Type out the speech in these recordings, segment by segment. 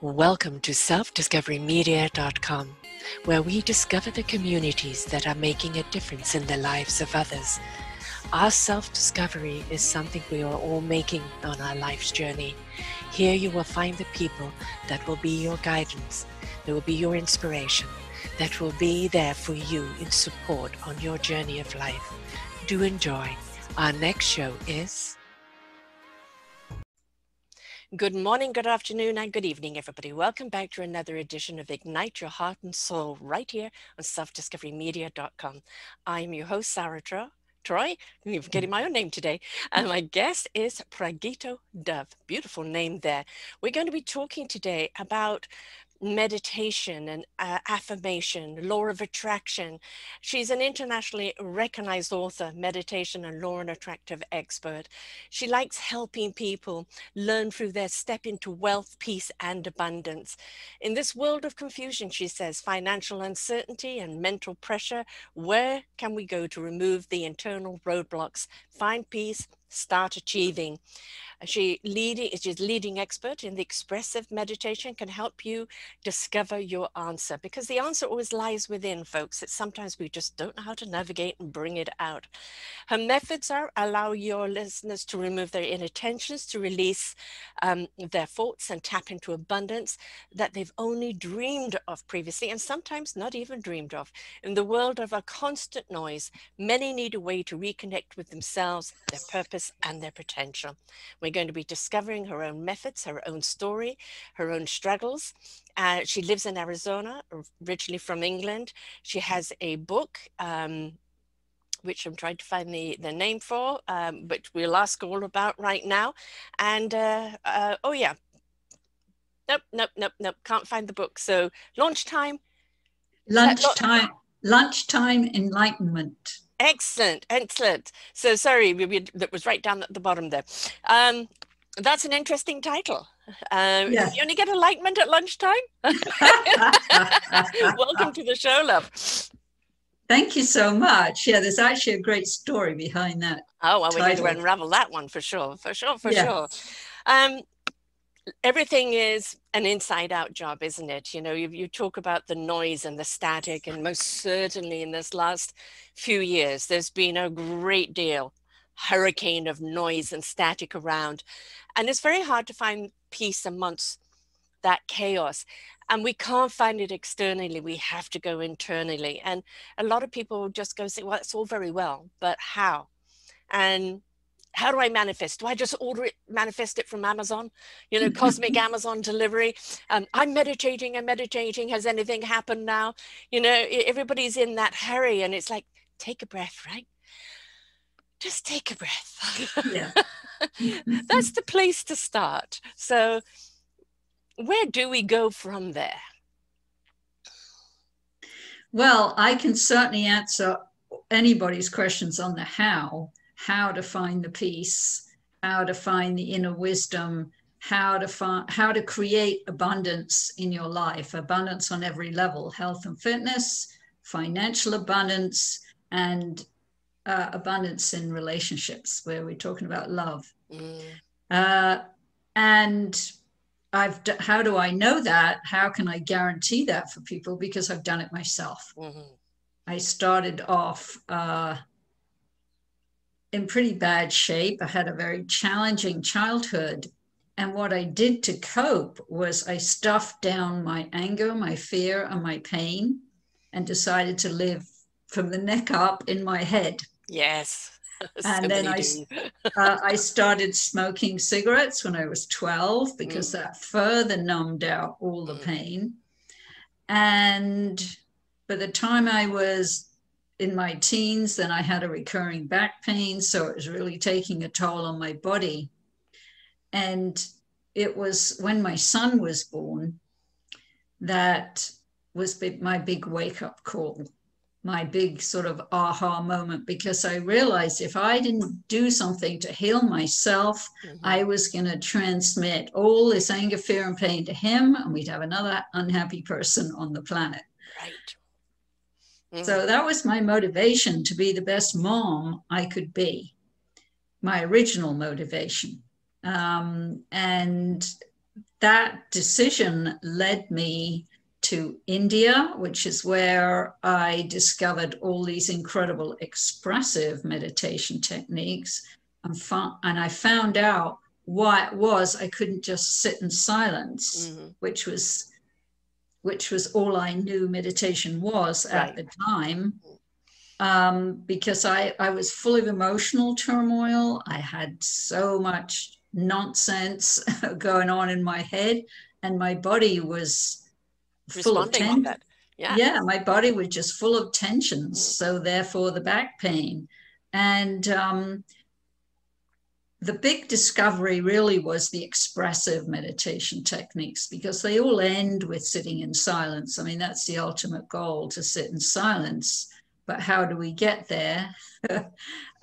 Welcome to selfdiscoverymedia.com, where we discover the communities that are making a difference in the lives of others. Our self discovery is something we are all making on our life's journey. Here you will find the people that will be your guidance, that will be your inspiration, that will be there for you in support on your journey of life. Do enjoy. Our next show is. Good morning, good afternoon, and good evening, everybody. Welcome back to another edition of Ignite Your Heart and Soul right here on selfdiscoverymedia.com. I'm your host, Sara Troy. Troy, I'm getting my own name today. And my guest is Pragito Dove. Beautiful name there. We're going to be talking today about meditation and uh, affirmation, law of attraction. She's an internationally recognized author, meditation and law and attractive expert. She likes helping people learn through their step into wealth, peace, and abundance. In this world of confusion, she says, financial uncertainty and mental pressure, where can we go to remove the internal roadblocks, find peace, start achieving? She leading, she's leading expert in the expressive meditation can help you discover your answer because the answer always lies within folks. It's sometimes we just don't know how to navigate and bring it out. Her methods are allow your listeners to remove their inattentions, to release um, their thoughts and tap into abundance that they've only dreamed of previously and sometimes not even dreamed of. In the world of a constant noise, many need a way to reconnect with themselves, their purpose, and their potential. We're going to be discovering her own methods, her own story, her own struggles. Uh, she lives in Arizona, originally from England. She has a book. Um, which I'm trying to find the, the name for, um, which we'll ask all about right now. And uh, uh, oh, yeah. Nope, nope, nope, nope. Can't find the book. So, launch time. Lunchtime. Lunchtime enlightenment. Excellent, excellent. So sorry, we, we, that was right down at the bottom there. Um, that's an interesting title. Um, yeah. You only get enlightenment at lunchtime. Welcome to the show, love. Thank you so much. Yeah, there's actually a great story behind that. Oh, well, we title. need to unravel that one for sure, for sure, for yeah. sure. Um, everything is an inside out job, isn't it? You know, you, you talk about the noise and the static, and most certainly in this last few years, there's been a great deal hurricane of noise and static around. And it's very hard to find peace amongst that chaos. And we can't find it externally. We have to go internally. And a lot of people just go say, well, it's all very well, but how? And how do I manifest? Do I just order it, manifest it from Amazon? You know, cosmic Amazon delivery. Um, I'm meditating and meditating. Has anything happened now? You know, everybody's in that hurry, and it's like, take a breath, right? Just take a breath. Yeah. That's the place to start. So, where do we go from there? Well, I can certainly answer anybody's questions on the how how to find the peace, how to find the inner wisdom, how to find how to create abundance in your life, abundance on every level, health and fitness, financial abundance, and uh, abundance in relationships, where we're talking about love. Mm. Uh, and I've d- how do I know that? How can I guarantee that for people? Because I've done it myself. Mm-hmm. I started off uh, in pretty bad shape. I had a very challenging childhood. And what I did to cope was I stuffed down my anger, my fear, and my pain and decided to live from the neck up in my head. Yes. and so then I, uh, I started smoking cigarettes when I was 12 because mm. that further numbed out all the mm. pain. And by the time I was in my teens, then I had a recurring back pain. So it was really taking a toll on my body. And it was when my son was born that was my big wake up call, my big sort of aha moment, because I realized if I didn't do something to heal myself, mm-hmm. I was going to transmit all this anger, fear, and pain to him, and we'd have another unhappy person on the planet. Right. Mm-hmm. So that was my motivation to be the best mom I could be, my original motivation. Um, and that decision led me to India, which is where I discovered all these incredible expressive meditation techniques. And, fa- and I found out why it was I couldn't just sit in silence, mm-hmm. which was which was all I knew meditation was at right. the time. Um, because I, I was full of emotional turmoil. I had so much nonsense going on in my head, and my body was full of tension. Yeah. yeah, my body was just full of tensions. Mm. So therefore, the back pain, and um, the big discovery really was the expressive meditation techniques because they all end with sitting in silence. I mean, that's the ultimate goal to sit in silence. But how do we get there?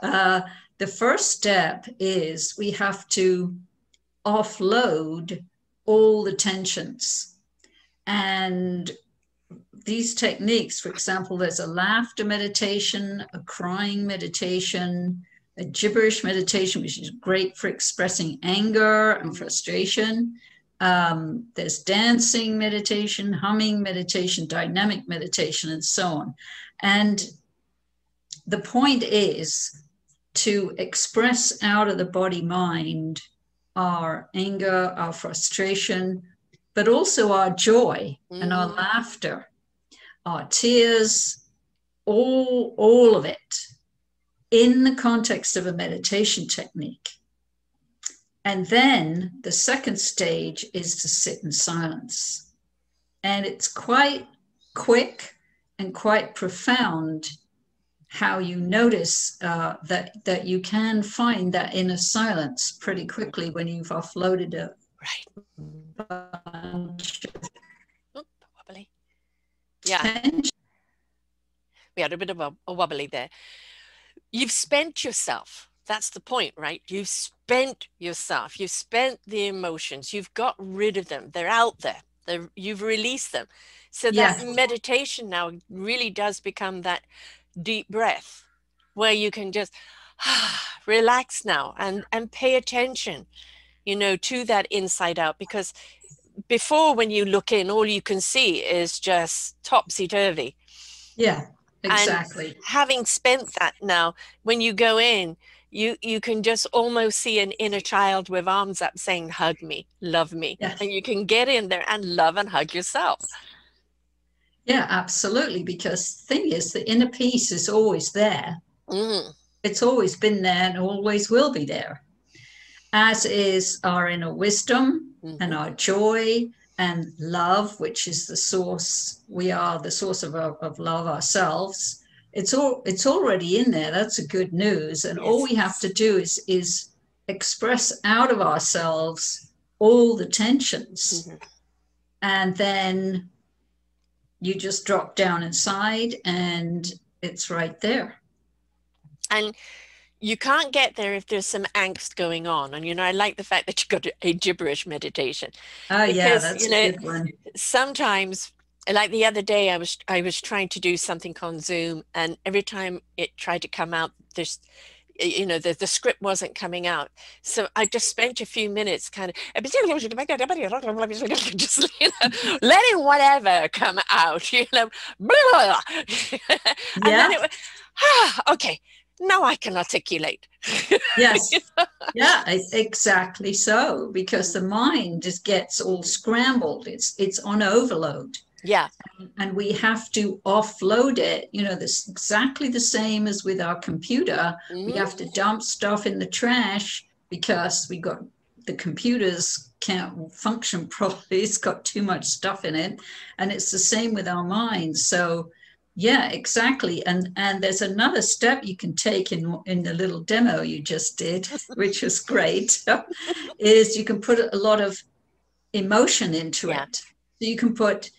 uh, the first step is we have to offload all the tensions. And these techniques, for example, there's a laughter meditation, a crying meditation, a gibberish meditation, which is great for expressing anger and frustration. Um, there's dancing meditation, humming meditation, dynamic meditation, and so on. And the point is to express out of the body mind our anger, our frustration, but also our joy mm. and our mm. laughter, our tears, all, all of it in the context of a meditation technique. And then the second stage is to sit in silence. And it's quite quick and quite profound how you notice uh, that that you can find that inner silence pretty quickly when you've offloaded a right bunch Oop, wobbly. Yeah, we had a bit of a, a wobbly there. You've spent yourself. That's the point, right? You've spent yourself. You've spent the emotions. You've got rid of them. They're out there. They're, you've released them. So that meditation now really does become that deep breath where you can just relax now and and pay attention you know to that inside out because before when you look in all you can see is just topsy turvy yeah exactly and having spent that now when you go in you you can just almost see an inner child with arms up saying hug me love me yes. and you can get in there and love and hug yourself yeah, absolutely. Because thing is, the inner peace is always there. Mm. It's always been there and always will be there. As is our inner wisdom mm-hmm. and our joy and love, which is the source. We are the source of, of love ourselves. It's all it's already in there. That's a good news. And yes. all we have to do is is express out of ourselves all the tensions. Mm-hmm. And then you just drop down inside and it's right there. And you can't get there if there's some angst going on. And, you know, I like the fact that you got a gibberish meditation. Oh, because, yeah, that's you know, a good one. Sometimes, like the other day, I was I was trying to do something on Zoom, and every time it tried to come out, there's you know the, the script wasn't coming out so i just spent a few minutes kind of just you know, letting whatever come out you know and then it was ah, okay now i can articulate yes yeah exactly so because the mind just gets all scrambled it's it's on overload yeah. And we have to offload it. You know, this exactly the same as with our computer. Mm. We have to dump stuff in the trash because we got the computers can't function properly. It's got too much stuff in it. And it's the same with our minds. So yeah, exactly. And and there's another step you can take in in the little demo you just did, which was great, is you can put a lot of emotion into yeah. it. So you can put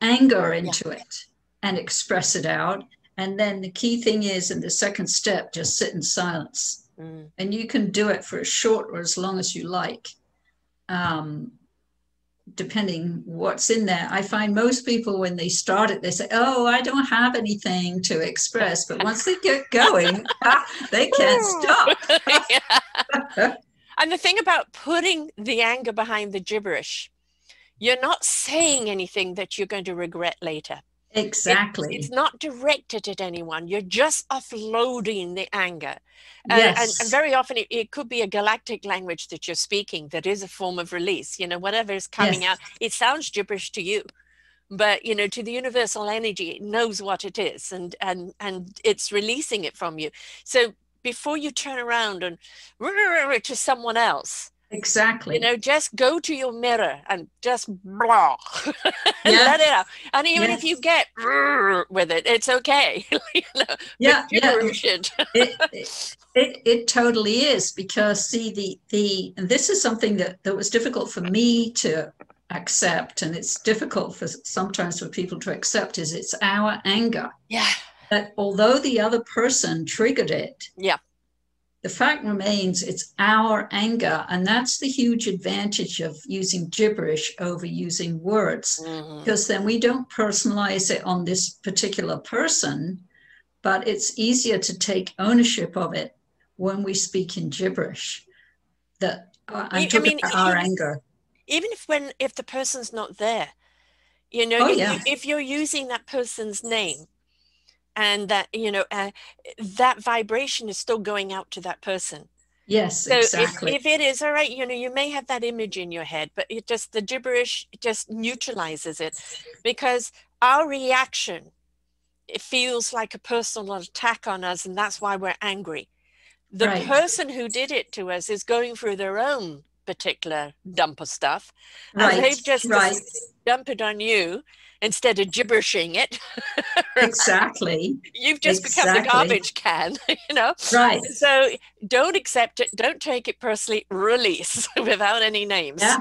anger into yeah. it and express it out. And then the key thing is in the second step, just sit in silence. Mm. And you can do it for as short or as long as you like, um, depending what's in there. I find most people, when they start it, they say, Oh, I don't have anything to express. But once they get going, ah, they can't oh. stop. And the thing about putting the anger behind the gibberish, you're not saying anything that you're going to regret later. Exactly. It, it's not directed at anyone. You're just offloading the anger. Yes. and, and, very often it, it, could be a galactic language that you're speaking that is a form of release. You know, whatever is coming yes. out, it sounds gibberish to you. But you know, to the universal energy, it knows what it is and and and it's releasing it from you. So before you turn around and to someone else, Exactly. You know, just go to your mirror and just blah yeah. let it out. And even yes. if you get with it, it's okay. you know, yeah, yeah. it, it, it, it totally is because see the the and this is something that, that was difficult for me to accept and it's difficult for sometimes for people to accept is it's our anger. Yeah. That although the other person triggered it. Yeah the fact remains it's our anger and that's the huge advantage of using gibberish over using words mm-hmm. because then we don't personalize it on this particular person but it's easier to take ownership of it when we speak in gibberish that uh, i'm talking I mean, about our even, anger even if when if the person's not there you know oh, if, yeah. if you're using that person's name and that you know uh, that vibration is still going out to that person yes so exactly if, if it is all right you know you may have that image in your head but it just the gibberish just neutralizes it because our reaction it feels like a personal attack on us and that's why we're angry the right. person who did it to us is going through their own particular dump of stuff and they've just right. dump it on you instead of gibberishing it. Exactly. You've just exactly. become the garbage can, you know? Right. So don't accept it, don't take it personally, release without any names. Yeah.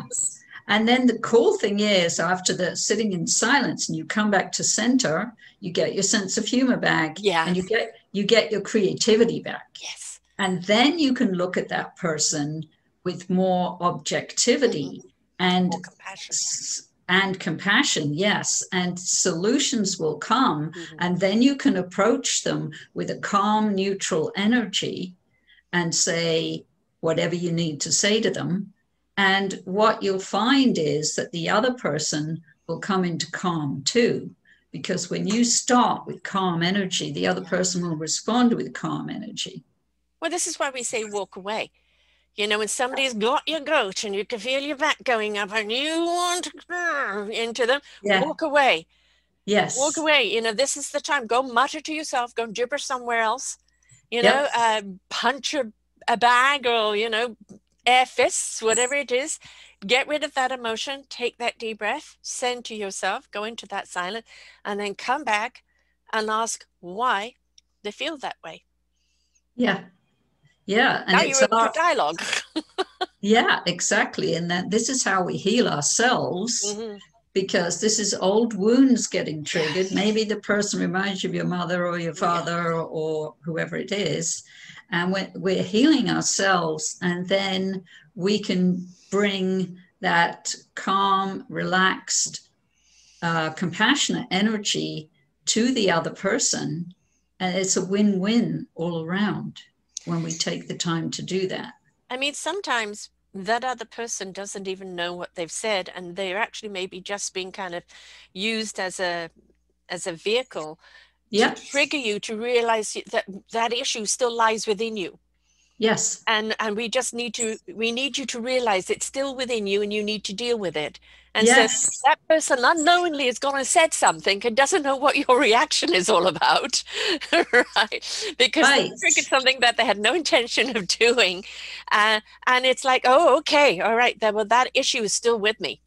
And then the cool thing is, after the sitting in silence, and you come back to center, you get your sense of humor back. Yeah. And you get you get your creativity back. Yes. And then you can look at that person with more objectivity mm-hmm. and more compassion and compassion yes and solutions will come mm-hmm. and then you can approach them with a calm neutral energy and say whatever you need to say to them. And what you'll find is that the other person will come into calm too because when you start with calm energy the other person will respond with calm energy. Well this is why we say walk away you know, when somebody's got your goat and you can feel your back going up and you want to into them, yeah. walk away. Yes. Walk away. You know, this is the time. Go mutter to yourself, go gibber somewhere else. You know, uh, punch a, a bag or, you know, air fists, whatever it is. Get rid of that emotion, take that deep breath, send to yourself, go into that silence, and then come back and ask why they feel that way. Yeah. Yeah. And now you're in dialogue. yeah, exactly. And that this is how we heal ourselves. Mm-hmm. Because this is old wounds getting triggered. Maybe the person reminds you of your mother or your father yeah. or, or whoever it is. And we're, we're healing ourselves. And then we can bring that calm, relaxed, uh, compassionate energy to the other person. And it's a win win all around when we take the time to do that. I mean, sometimes that other person doesn't even know what they've said and they're actually maybe just being kind of used as a as a vehicle to trigger you to realize that that issue still lies within you yes and and we just need to we need you to realize it's still within you and you need to deal with it and yes. so that person unknowingly has gone and said something and doesn't know what your reaction is all about right because right. they triggered something that they had no intention of doing uh, and it's like oh okay all right then well that issue is still with me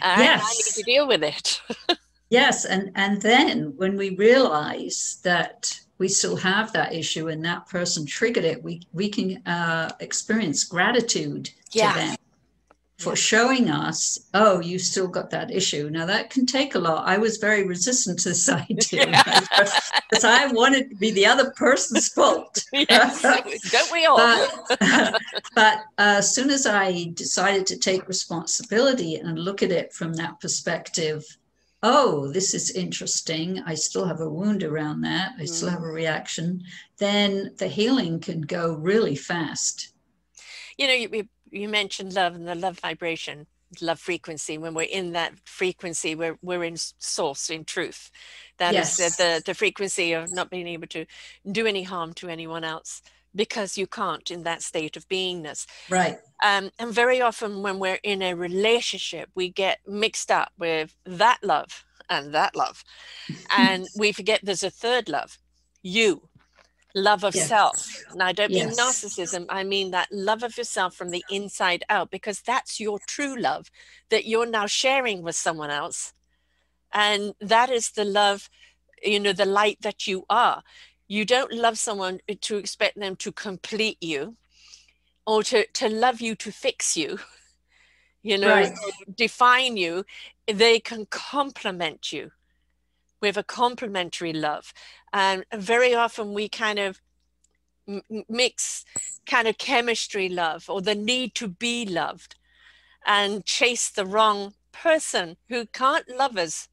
uh, yes. i need to deal with it yes and and then when we realize that we still have that issue and that person triggered it, we, we can uh, experience gratitude yeah. to them for showing us, oh, you still got that issue. Now that can take a lot. I was very resistant to this idea because I wanted to be the other person's fault. yes, don't we all? but, but uh, as soon as I decided to take responsibility and look at it from that perspective, oh, this is interesting. I still have a wound around that. I still have a mm. reaction. Then the healing can go really fast. you know, you, you mentioned love and the love vibration, love frequency. When we're in that frequency, we're, we're in source, in truth. That yes. is the, the, the frequency of not being able to do any harm to anyone else because you can't in that state of beingness. Right. Um, and very often when we're in a relationship, we get mixed up with that love and that love. and we forget there's a third love, you, love of yes. self. And I don't yes. mean narcissism, I mean that love of yourself from the inside out, because that's your true love that you're now sharing with someone else. And that is the love, you know, the light that you are. You don't love someone eh, to expect them to complete you or to, to love you to fix you, you know, right. define you. They can complement you with a complementary love. And very often we kind of mix kind of chemistry love or the need to be loved and chase the wrong person who can't love us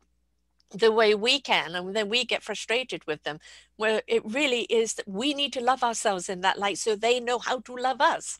the way we can and then we get frustrated with them where it really is that we need to love ourselves in that light so they know how to love us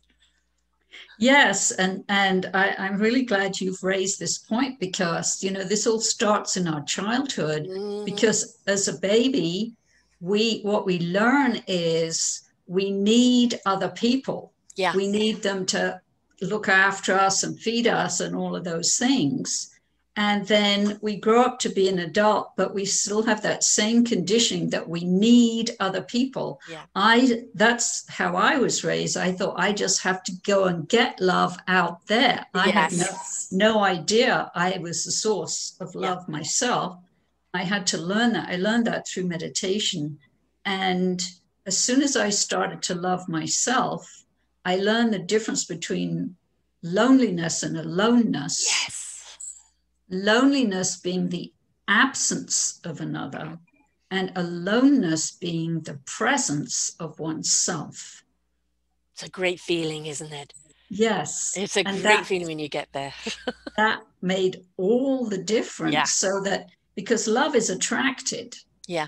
Yes, and and I, I'm really glad you've raised this point because you know this all starts in our childhood. Mm. Because as a baby, we what we learn is we need other people. Yeah, we need them to look after us and feed us and all of those things and then we grow up to be an adult but we still have that same conditioning that we need other people. Yeah. i that's how i was raised. I thought i just have to go and get love out there. I yes. had no, no idea i was the source of love yeah. myself. I had to learn that. I learned that through meditation. And as soon as i started to love myself i learned the difference between loneliness and aloneness. Yes loneliness being the absence of another, and aloneness being the presence of oneself. It's a great feeling, isn't it? Yes. It's a and great that, feeling when you get there. that made all the difference. Yeah. So that because love is attracted. Yeah.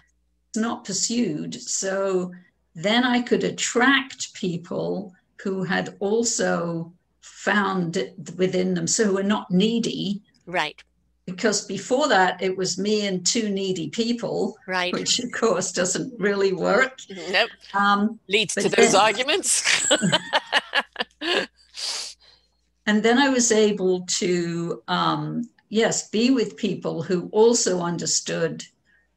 It's not pursued. So then I could attract people who had also found it within them, so who are not needy. Right. Because before that it was me and two needy people right. which of course doesn't really work. Nope. Um, leads to those then, arguments. And then i was able to um, yes be with people who also understood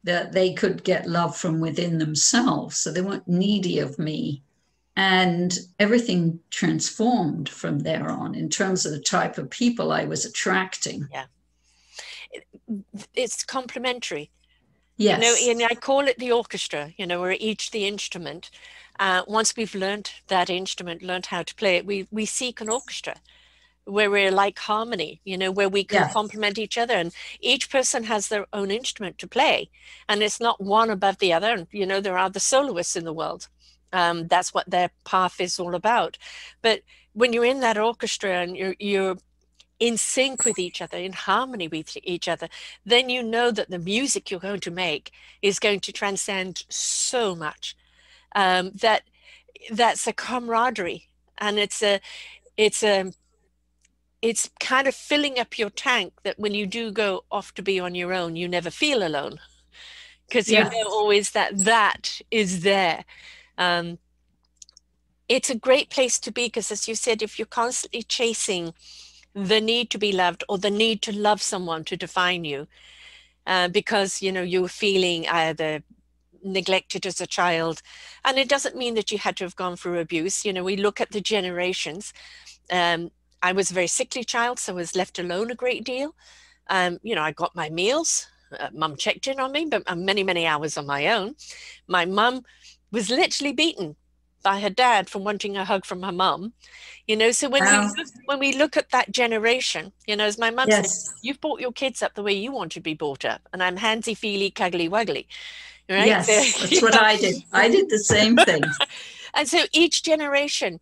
that they could get love from within themselves. So they weren't needy of me and everything transformed from there on in terms of the type of people i was attracting yeah it's complementary. Yes. You know, and I call it the orchestra, you know, we're each the instrument. Uh, once we've learned that instrument, learned how to play it, we, we seek an orchestra where we're like harmony, you know, where we can yes. complement each other. And each person has their own instrument to play. And it's not one above the other. And, you know, there are the soloists in the world. Um, that's what their path is all about. But when you're in that orchestra and you're, you're in sync with each other, in harmony with each other, then you know that the music you're going to make is going to transcend so much. Um, that that's a camaraderie, and it's a it's a it's kind of filling up your tank that when you do go off to be on your own, you never feel alone because you know always that that is there. Um, it's a great place to be because, as you said, if you're constantly chasing the need to be loved or the need to love someone to define you uh, because you know you're feeling either neglected as a child and it doesn't mean that you had to have gone through abuse. You know we look at the generations. Um, i was a very sickly child so i was left alone a great deal. Um, you know i got my meals. Uh, mum checked in on me but uh, many many hours on my own. My mum was literally beaten by her dad for wanting a hug from her mum you know? So when wow. we when we look at that generation you know as my mum yes. said you've brought your kids up the way you want to be brought up and i'm handsy feely cuddly wuggly right? Yes so, that's what know. i did. I did the same thing. And so each generation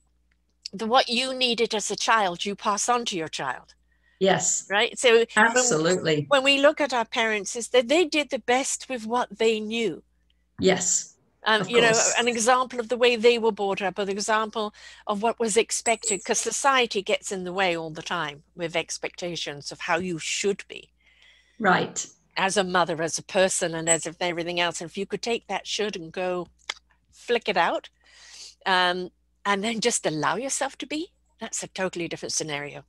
the what you needed as a child you pass on to your child. Yes. Right? So absolutely. when, when we look at our parents is that they did the best with what they knew. Yes um, you know an example of the way they were brought up the example of what was expected because society gets in the way all the time with expectations of how you should be. Right. As a mother as a person and as if everything else and if you could take that should and go flick it out um, and then just allow yourself to be that's a totally different scenario.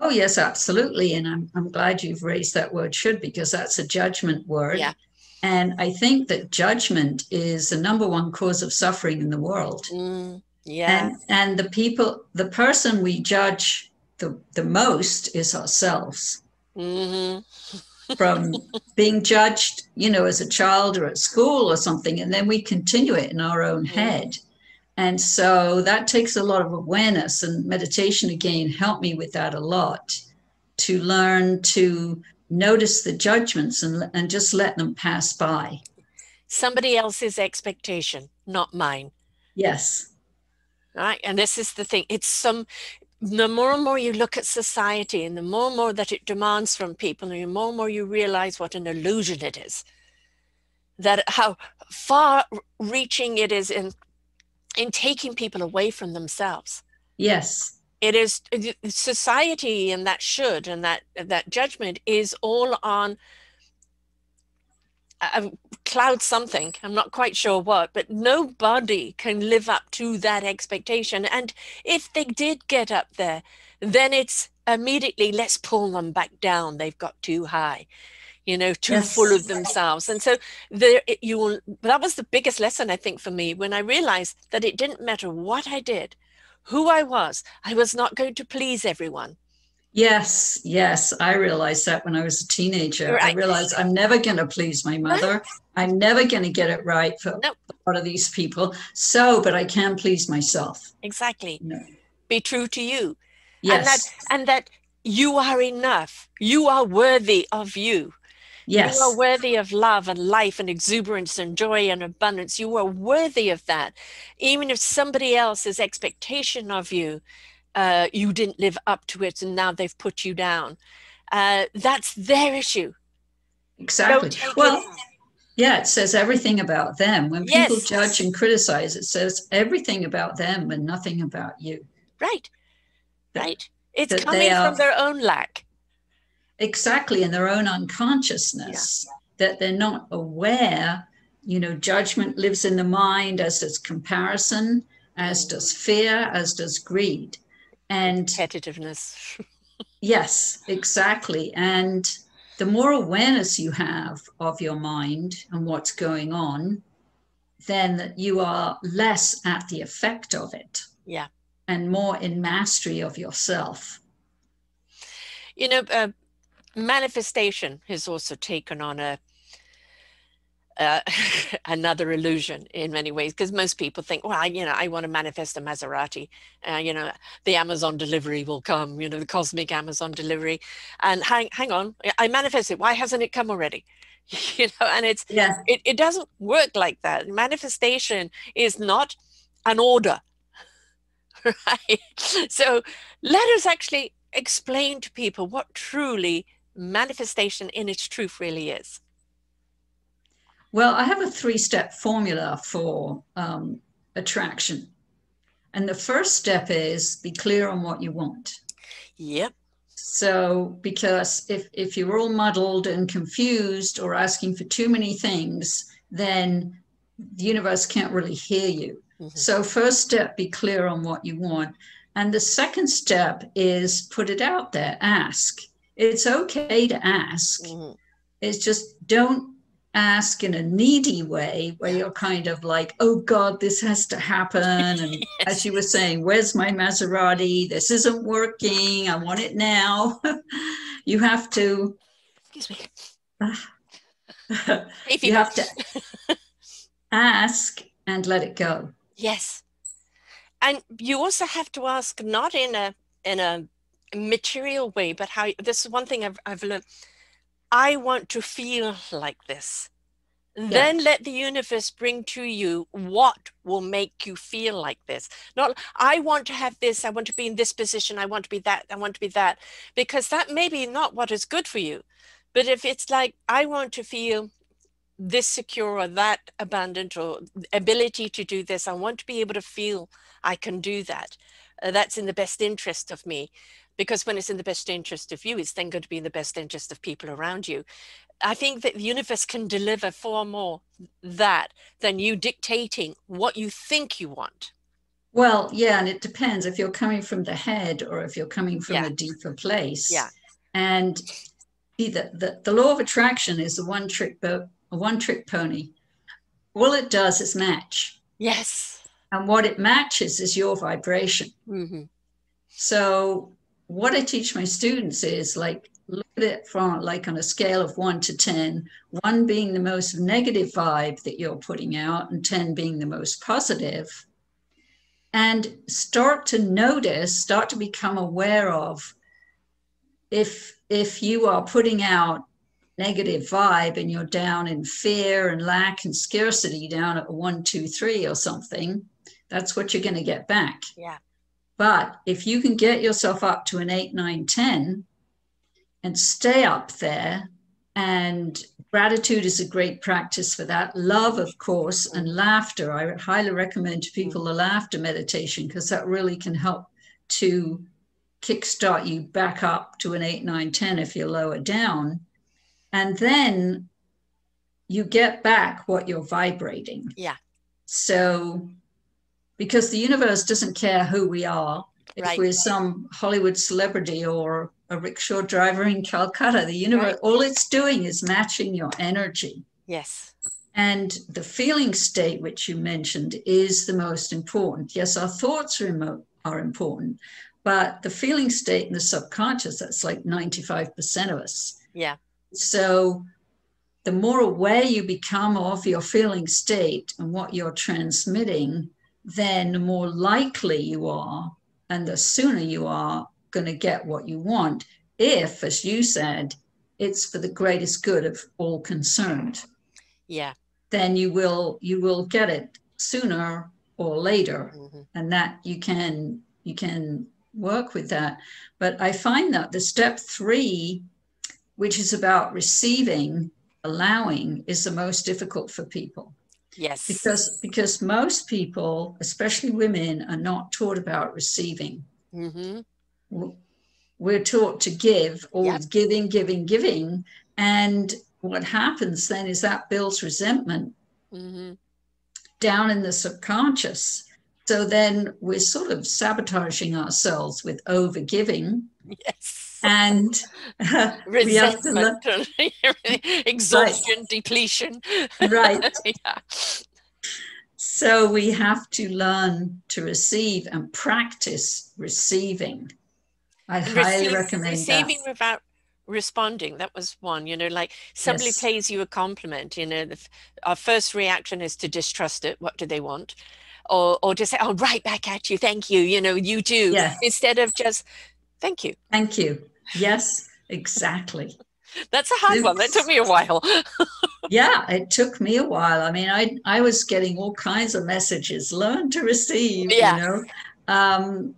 Oh yes absolutely and i'm, I'm glad you've raised that word should because that's a judgment word. Yeah and I think that judgment is the number one cause of suffering in the world. Mm, yeah. And, and the people, the person we judge the, the most is ourselves. Mm-hmm. From being judged, you know, as a child or at school or something, and then we continue it in our own mm. head. And so that takes a lot of awareness, and meditation again helped me with that a lot to learn to notice the judgments and, and just let them pass by. Somebody else's expectation, not mine. Yes. Right. And this is the thing. It's some the more and more you look at society and the more and more that it demands from people, and the more and more you realize what an illusion it is. That how far reaching it is in in taking people away from themselves. Yes it is society and that should and that that judgment is all on a cloud something. I'm not quite sure what but nobody can live up to that expectation. And if they did get up there then it's immediately let's pull them back down. They've got too high you know too yes. full of themselves. And so there you will that was the biggest lesson i think for me when i realized that it didn't matter what i did who I was. I was not going to please everyone. Yes, yes. I realized that when I was a teenager. Right. I realized I'm never going to please my mother. I'm never going to get it right for nope. a lot of these people. So, but I can please myself. Exactly. No. Be true to you. Yes. And that, and that you are enough. You are worthy of you. Yes. You are worthy of love and life and exuberance and joy and abundance. You are worthy of that. Even if somebody else's expectation of you, uh, you didn't live up to it and now they've put you down. Uh, that's their issue. Exactly. Well, it yeah, it says everything about them. When people yes. judge and criticize, it says everything about them and nothing about you. Right. Right. It's coming are, from their own lack exactly in their own unconsciousness yeah. that they're not aware you know judgment lives in the mind as does comparison as does fear as does greed. And competitiveness. Yes exactly. And the more awareness you have of your mind and what's going on then you are less at the effect of it yeah. and more in mastery of yourself. You know uh, manifestation has also taken on a uh, another illusion in many ways because most people think well I, you know i want to manifest a maserati uh, you know the amazon delivery will come you know the cosmic amazon delivery. And hang, hang on i manifest it. Why hasn't it come already? You know and it's yeah. it, it doesn't work like that. Manifestation is not an order right? So let us actually explain to people what truly manifestation in its truth really is? Well, I have a three step formula for um, attraction. And the first step is be clear on what you want. Yep. So, because if, if you're all muddled and confused or asking for too many things, then the universe can't really hear you. Mm-hmm. So, first step, be clear on what you want. And the second step is put it out there, ask it's okay to ask. Mm-hmm. It's just don't ask in a needy way where you're kind of like, oh God, this has to happen. And yes. as you were saying, where's my Maserati? This isn't working. I want it now. you have to. Excuse me. you have to ask and let it go. Yes. And you also have to ask not in a in a material way, but how this is one thing I've, I've learned. I want to feel like this. Yeah. Then let the universe bring to you what will make you feel like this. Not, I want to have this, I want to be in this position, I want to be that, I want to be that, because that may be not what is good for you. But if it's like, I want to feel this secure or that abundant or ability to do this. I want to be able to feel I can do that. Uh, that's in the best interest of me. Because when it's in the best interest of you, it's then going to be in the best interest of people around you. I think that the universe can deliver far more that than you dictating what you think you want. Well, yeah, and it depends if you're coming from the head or if you're coming from Yeah. a deeper place. Yeah. And either the, the law of attraction is a one trick a one trick pony. All it does is match. Yes. And what it matches is your vibration. Mm-hmm. So what I teach my students is like look at it from like on a scale of one to ten, one being the most negative vibe that you're putting out, and ten being the most positive. And start to notice, start to become aware of if if you are putting out negative vibe and you're down in fear and lack and scarcity down at one, two, three or something, that's what you're going to get back. Yeah. But if you can get yourself up to an eight, nine, 10 and stay up there, and gratitude is a great practice for that. Love, of course, and laughter. I highly recommend to people the laughter meditation because that really can help to kickstart you back up to an eight, nine, 10 if you're lower down. And then you get back what you're vibrating. Yeah. So, because the universe doesn't care who we are, if Right. we're some Hollywood celebrity or a rickshaw driver in Calcutta, the universe, Right. all it's doing is matching your energy. Yes. And the feeling state, which you mentioned, is the most important. Yes, our thoughts are, emo- are important, but the feeling state in the subconscious, that's like 95% of us. Yeah. So the more aware you become of your feeling state and what you're transmitting, then the more likely you are and the sooner you are going to get what you want. If, as you said, it's for the greatest good of all concerned, Yeah. then you will you will get it sooner or later hmm and that you can you can work with that but i find that the step three which is about receiving allowing is the most difficult for people Yes. because because most people especially women are not taught about receiving Mm-hmm. We're taught to give always giving giving giving and what happens then is that builds resentment hmm down in the subconscious. So then we're sort of sabotaging ourselves with overgiving. Yes. And we have to learn, Resentment, exhaustion, depletion. right. yeah. So we have to learn to receive and practice receiving. I highly recommend receiving that. without responding that was one you know like somebody Yes. pays you a compliment you know the, our first reaction is to distrust it what do they want or or to say oh right back at you thank you you know you do Yeah. instead of just thank you Thank you. Yes, exactly. that's a hard one that took me a while Yeah, it took me a while. I mean, I I was getting all kinds of messages. Learn to receive, Yeah. you know. Um,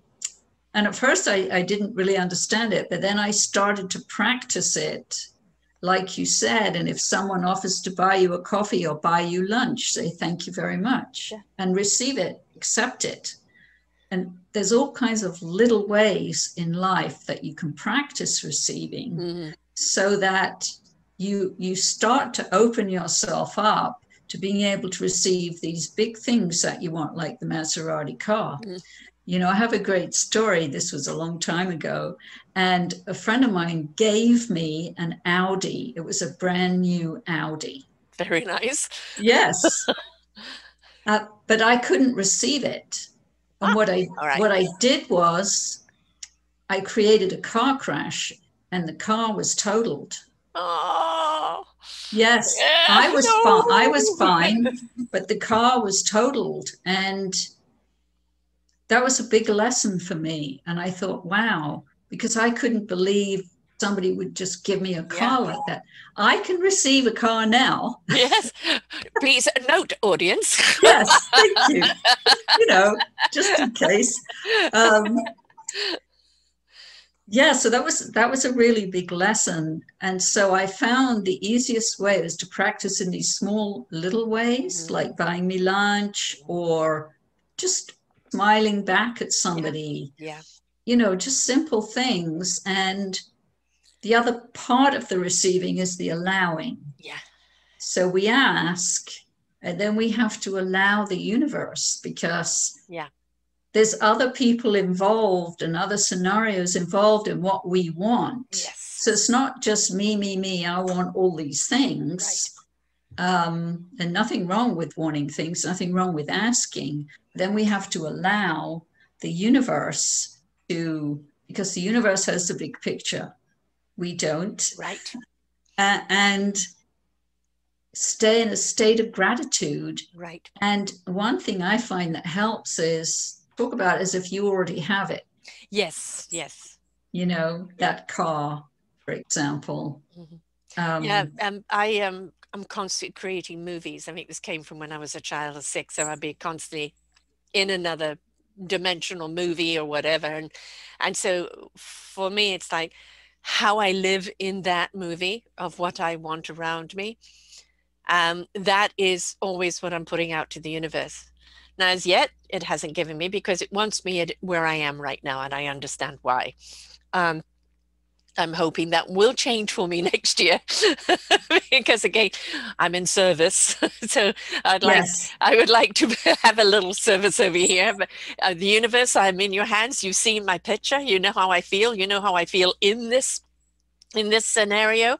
and at first, I, I didn't really understand it, but then I started to practice it, like you said. And if someone offers to buy you a coffee or buy you lunch, say thank you very much Yeah. and receive it, accept it. And there's all kinds of little ways in life that you can practice receiving Mhm. so that you you start to open yourself up to being able to receive these big things that you want like the Maserati car. Mhm. You know, I have a great story. This was a long time ago and a friend of mine gave me an Audi. It was a brand new Audi. very nice Yes. uh, but I couldn't receive it. And ah, what I right what I did was I created a car crash and the car was totaled. oh Yes, yeah, I was fine. I was fine, but the car was totaled, and that was a big lesson for me. And I thought, wow, because I couldn't believe somebody would just give me a car like that. I can receive a car now. yes please note audience Yes, thank you. you know, just in case. Um, yeah so that was that was a really big lesson and so i found the easiest way was to practice in these small little ways mm-hmm. like buying me lunch or just smiling back at somebody yeah. yeah you know just simple things and the other part of the receiving is the allowing yeah so we ask and then we have to allow the universe because yeah there's other people involved and other scenarios involved in what we want. Yes. So it's not just me, me, me. I want all these things. Right. Um, and nothing wrong with wanting things, nothing wrong with asking. Then we have to allow the universe to, because the universe has the big picture. We don't. Right. Uh, and stay in a state of gratitude. Right. And one thing I find that helps is talk about as if you already have it. Yes, yes. You know, that car, for example. Mm-hmm. Um, yeah, um, I am. Um, I'm constantly creating movies. I think this came from when I was a child of six, so I'd be constantly in another dimensional movie or whatever. And and so for me, it's like how I live in that movie of what I want around me. Um, that is always what I'm putting out to the universe. Now, as yet, it hasn't given me because it wants me at where I am right now, and I understand why. Um, I'm hoping that will change for me next year because again, I'm in service. so I'd like, yes. I would like to have a little service over here. But uh, the universe, I'm in your hands. You've seen my picture. You know how I feel. You know how I feel in this, in this scenario.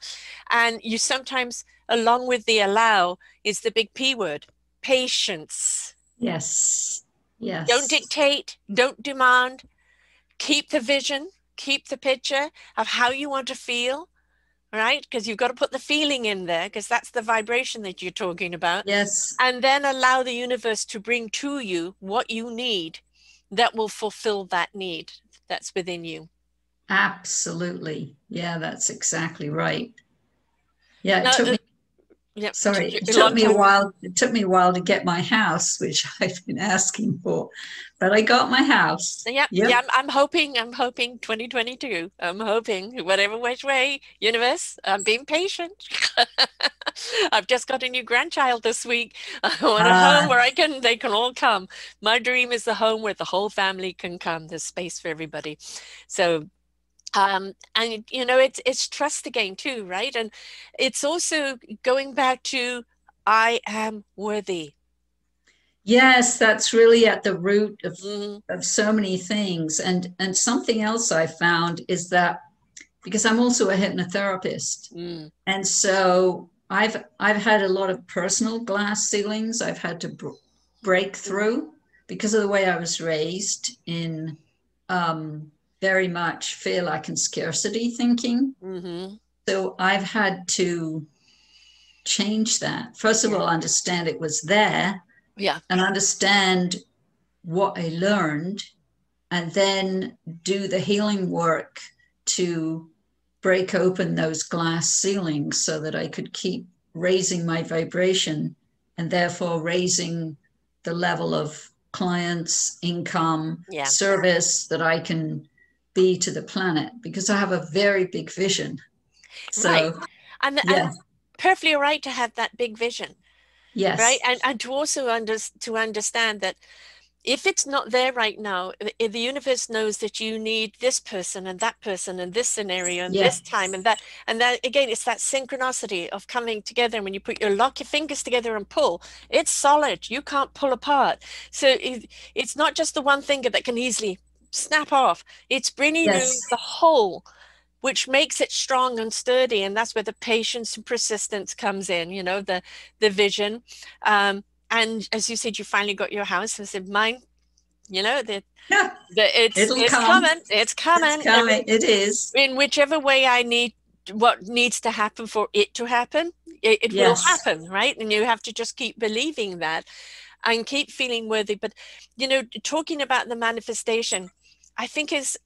And you sometimes, along with the allow, is the big P word, patience. Yes. Yes. Don't dictate, don't demand. Keep the vision, keep the picture of how you want to feel, right? Because you've got to put the feeling in there because that's the vibration that you're talking about. Yes. And then allow the universe to bring to you what you need that will fulfill that need that's within you. Absolutely. Yeah, that's exactly right. Yeah, it now, took me Yep. Sorry, it took me a while. It took me a while to get my house, which I've been asking for, but I got my house. Yeah, yep. yeah. I'm, I'm, hoping. I'm hoping 2022. I'm hoping whatever which way, universe. I'm being patient. I've just got a new grandchild this week. I want a uh, home where I can. They can all come. My dream is the home where the whole family can come. There's space for everybody. So um, and you know it's it's trust again too right? And it's also going back to i am worthy. Yes that's really at the root of, mm-hmm. of so many things. And and something else i found is that because i'm also a hypnotherapist mm. and so i've i've had a lot of personal glass ceilings. I've had to br- break through because of the way i was raised in um, very much feel like in scarcity thinking. Mm-hmm. So I've had to change that. First of all, understand it was there. Yeah. And understand what I learned, and then do the healing work to break open those glass ceilings so that I could keep raising my vibration and therefore raising the level of clients, income, yeah. service that I can be to the planet because I have a very big vision. So, right. and, yeah. and perfectly right to have that big vision. Yes. Right. And, and to also under, to understand that if it's not there right now, if the universe knows that you need this person and that person and this scenario and yes. this time and that, and that again, it's that synchronicity of coming together. And when you put your lock your fingers together and pull, it's solid. You can't pull apart. So it, it's not just the one finger that can easily snap off. It's bringing yes. the whole, which makes it strong and sturdy. And that's where the patience and persistence comes in, you know, the the vision. Um, and as you said, you finally got your house. I said, mine, you know, the, yeah. the it's it's come. coming. It's coming. It's coming. It is. In whichever way I need what needs to happen for it to happen, it, it yes. will happen, right? And you have to just keep believing that and keep feeling worthy. But you know, talking about the manifestation, I think is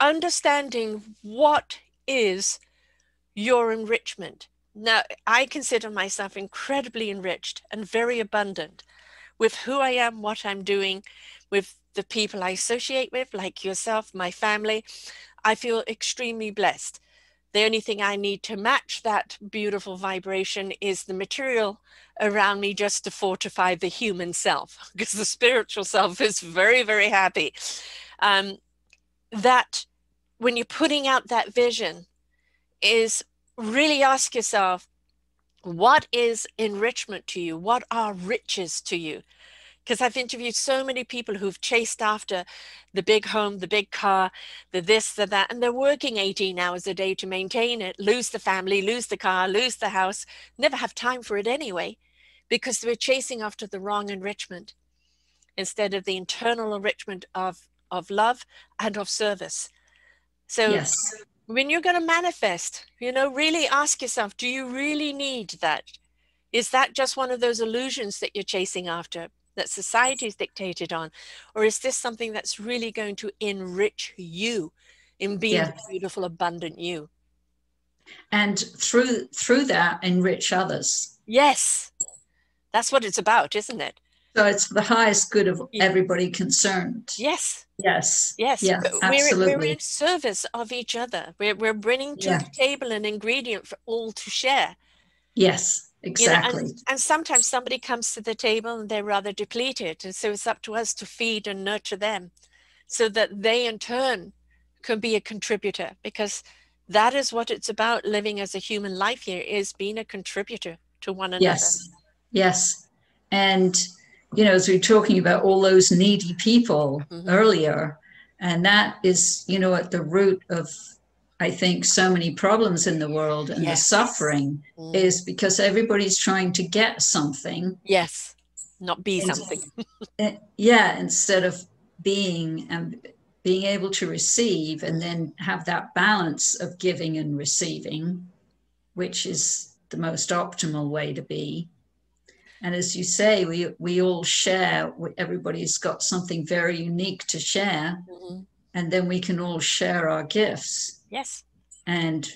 understanding what is your enrichment. Now, I consider myself incredibly enriched and very abundant with who I am, what I'm doing, with the people I associate with, like yourself, my family. I feel extremely blessed. The only thing I need to match that beautiful vibration is the material around me just to fortify the human self, because the spiritual self is very, very happy. Um, that when you're putting out that vision, is really ask yourself, what is enrichment to you? What are riches to you? because I've interviewed so many people who've chased after the big home, the big car, the this, the that, and they're working 18 hours a day to maintain it, lose the family, lose the car, lose the house, never have time for it anyway, because they're chasing after the wrong enrichment instead of the internal enrichment of, of love and of service. So yes. when you're going to manifest, you know, really ask yourself, do you really need that? Is that just one of those illusions that you're chasing after? that society is dictated on? Or is this something that's really going to enrich you in being yes. beautiful, abundant you? And through through that enrich others. Yes. That's what it's about, isn't it? So it's the highest good of everybody concerned. Yes. Yes. Yes. Yeah, absolutely. We're, we're in service of each other. We're, we're bringing to yeah. the table an ingredient for all to share. Yes. Exactly. You know, and, and, sometimes somebody comes to the table and they're rather depleted. And so it's up to us to feed and nurture them so that they in turn can be a contributor because that is what it's about living as a human life here is being a contributor to one another. Yes. Yes. And, you know, as we are talking about all those needy people mm-hmm. earlier, and that is, you know, at the root of I think so many problems in the world and yes. the suffering mm. is because everybody's trying to get something. Yes, not be something. Eh, yeah, instead of being and being able to receive and then have that balance of giving and receiving, which is the most optimal way to be. And as you say, we we all share. Everybody's got something very unique to share, mm-hmm. and then we can all share our gifts Yes. And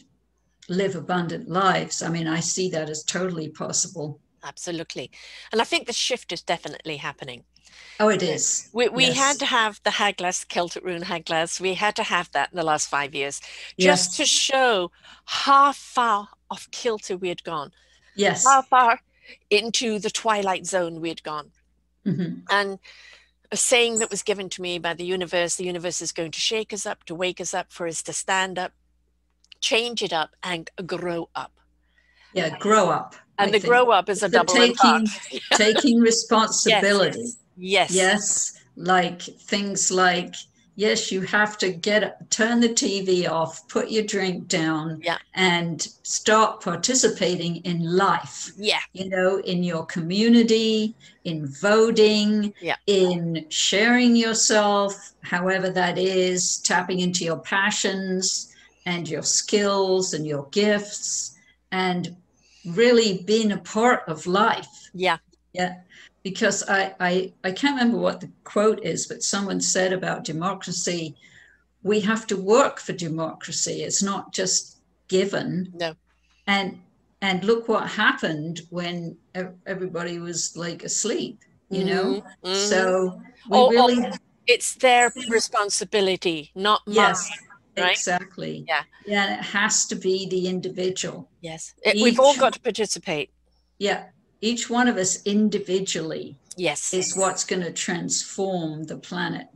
live abundant lives. I mean, I see that as totally possible. Absolutely. And I think the shift is definitely happening. Oh, it is. We, we yes. had to have the Hagalaz, Celtic Rune Hagalaz. We had to have that in the last five years just yes. to show how far off kilter we had gone. Yes. How far into the twilight zone we had gone. Mm-hmm. And a saying that was given to me by the universe the universe is going to shake us up to wake us up for us to stand up change it up and grow up yeah grow up and I the think. grow up is a double taking taking responsibility yes. yes yes like things like yes, you have to get turn the TV off, put your drink down, yeah. and start participating in life. Yeah. You know, in your community, in voting, yeah. in sharing yourself, however that is, tapping into your passions and your skills and your gifts and really being a part of life. Yeah. Yeah because I, I, I can't remember what the quote is, but someone said about democracy, we have to work for democracy. It's not just given. No. And and look what happened when everybody was like asleep, you know? Mm-hmm. So we oh, oh really oh, it's their responsibility, not yes, mine. Right? Exactly. Yeah. Yeah. It has to be the individual. Yes. It, we've all got to participate. Yeah each one of us individually yes. is what's going to transform the planet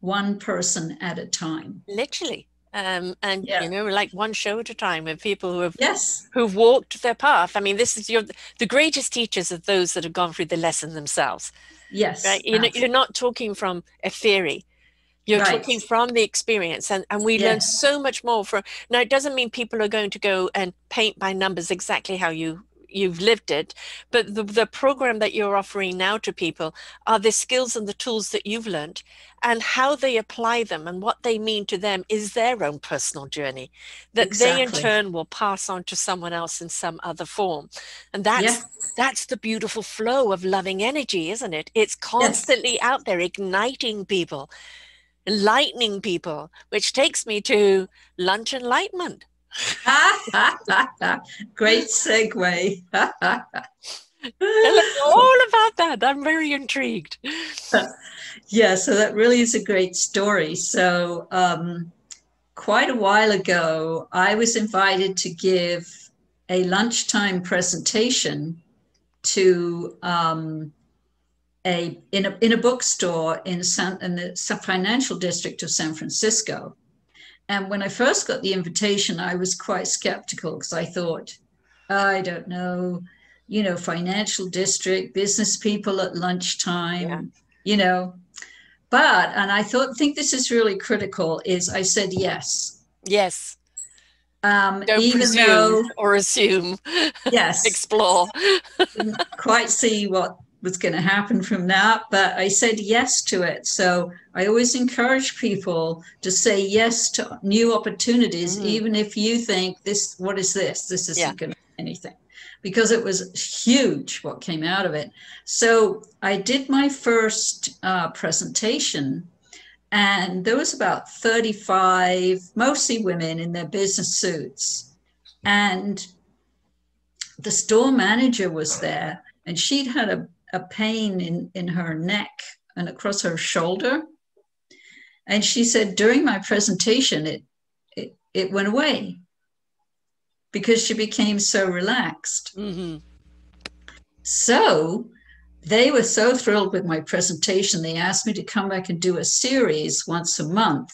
one person at a time. Literally. Um, and yeah. you know like one show at a time with people who have yes. who've walked their path. I mean this is your the greatest teachers are those that have gone through the lesson themselves. Yes right? You know you're not talking from a theory. You're right. talking from the experience and, and we learn so much more from now it doesn't mean people are going to go and paint by numbers exactly how you you've lived it but the, the program that you're offering now to people are the skills and the tools that you've learned and how they apply them and what they mean to them is their own personal journey that exactly. they in turn will pass on to someone else in some other form and that's yeah. that's the beautiful flow of loving energy isn't it it's constantly yes. out there igniting people enlightening people which takes me to lunch enlightenment Great segue. all about that. I'm very intrigued. yeah, so that really is a great story. So, um, quite a while ago, I was invited to give a lunchtime presentation to um, a in a in a bookstore in San in the financial district of San Francisco. And when I first got the invitation, I was quite skeptical because I thought, I don't know, you know, financial district, business people at lunchtime, yeah. you know. But and I thought think this is really critical is I said yes. Yes. Um, Don't even presume though, or assume. Yes. Explore. quite see what was going to happen from that, but I said yes to it. So I always encourage people to say yes to new opportunities, mm. even if you think this, what is this? This isn't yeah. going to be anything. Because it was huge what came out of it. So I did my first uh, presentation, and there was about 35, mostly women in their business suits. And the store manager was there, and she'd had a a pain in, in her neck and across her shoulder. And she said, during my presentation, it, it, it went away because she became so relaxed. Mm-hmm. So they were so thrilled with my presentation, they asked me to come back and do a series once a month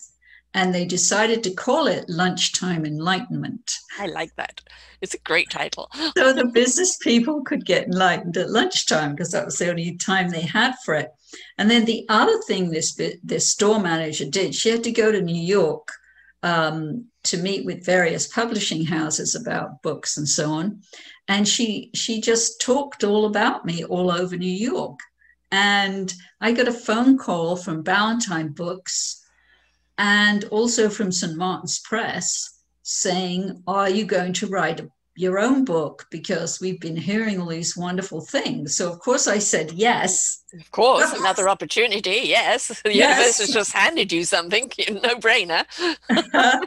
and they decided to call it Lunchtime Enlightenment. I like that. It's a great title. so the business people could get enlightened at lunchtime because that was the only time they had for it. And then the other thing this this store manager did, she had to go to New York um, to meet with various publishing houses about books and so on, and she she just talked all about me all over New York. And I got a phone call from Ballantine Books and also from St. Martin's Press saying, Are you going to write your own book? Because we've been hearing all these wonderful things. So, of course, I said yes. Of course, another opportunity. Yes. The yes. universe has just handed you something, no brainer.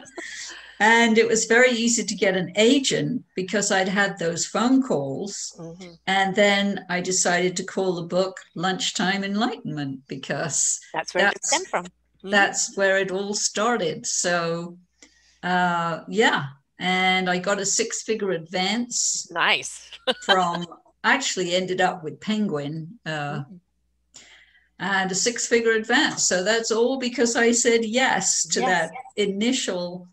and it was very easy to get an agent because I'd had those phone calls. Mm-hmm. And then I decided to call the book Lunchtime Enlightenment because that's where that's, it came from Mm-hmm. That's where it all started. So, uh, yeah. And I got a six figure advance. Nice. from actually ended up with Penguin. Uh, mm-hmm. And a six figure advance. So that's all because I said yes to yes. that initial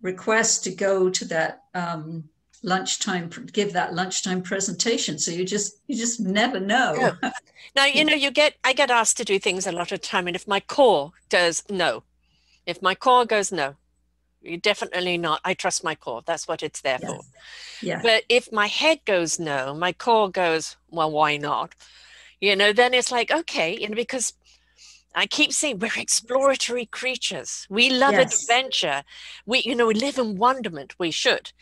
request to go to that um, lunchtime give that lunchtime presentation. So you just you just never know. Yeah. now you know you get i get asked to do things a lot of time and if my core does no if my core goes no you definitely not i trust my core. That's what it's there yes. for. Yeah. But if my head goes no my core goes well why not? You know then it's like okay you know because I keep saying we're exploratory creatures. We love yes. adventure. We, you know, we live in wonderment. We should.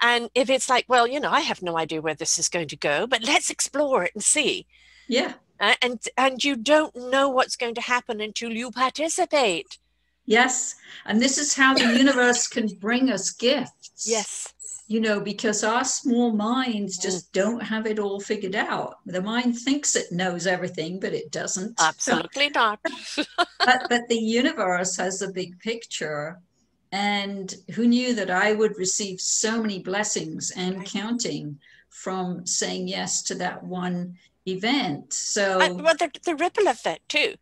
And if it's like, well, you know, I have no idea where this is going to go, but let's explore it and see. Yeah. Uh, and and you don't know what's going to happen until you participate. Yes. And this is how the universe can bring us gifts. Yes. You know, because our small minds just mm. don't have it all figured out. The mind thinks it knows everything, but it doesn't. Absolutely not. but but the universe has a big picture and who knew that I would receive so many blessings and counting from saying yes to that one event. So, and, well, the, the ripple effect too.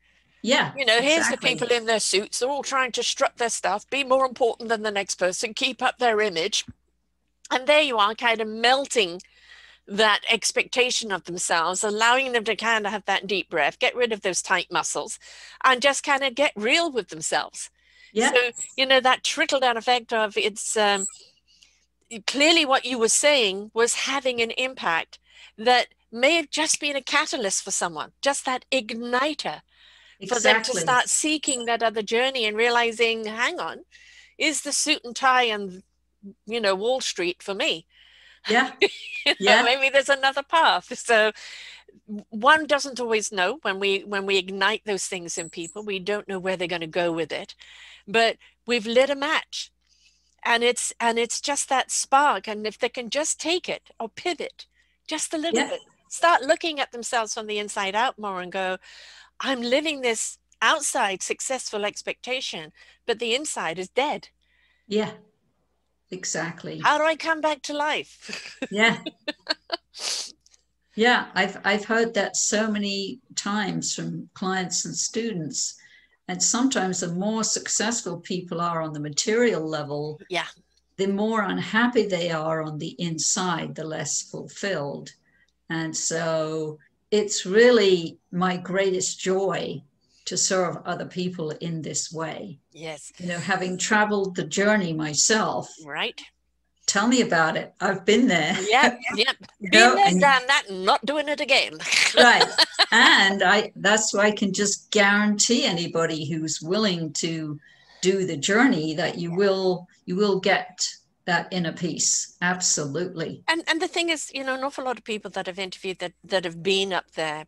Yeah. You know, here's the people in their suits, they're all trying to strut their stuff, be more important than the next person, keep up their image. And there you are, kind of melting that expectation of themselves, allowing them to kind of have that deep breath, get rid of those tight muscles, and just kind of get real with themselves. Yeah. So, you know, that trickle down effect of it's um, clearly what you were saying was having an impact that may have just been a catalyst for someone, just that igniter exactly. for them to start seeking that other journey and realizing, hang on, is the suit and tie and, you know, Wall Street for me? Yeah. you know, yeah. Maybe there's another path. So, one doesn't always know when we when we ignite those things in people we don't know where they're going to go with it but we've lit a match and it's and it's just that spark and if they can just take it or pivot just a little yeah. bit start looking at themselves from the inside out more and go i'm living this outside successful expectation but the inside is dead Yeah, exactly. How do I come back to life? yeah. Yeah, I've I've heard that so many times from clients and students. And sometimes the more successful people are on the material level, yeah, the more unhappy they are on the inside, the less fulfilled. And so it's really my greatest joy to serve other people in this way. Yes. You know, having traveled the journey myself. Right. Tell me about it. I've been there. Yep, yep. Been know, there, done that, not doing it again. right. And I that's why I can just guarantee anybody who's willing to do the journey that you will you will get that inner peace absolutely and and the thing is you know an awful lot of people that i've interviewed that that have been up there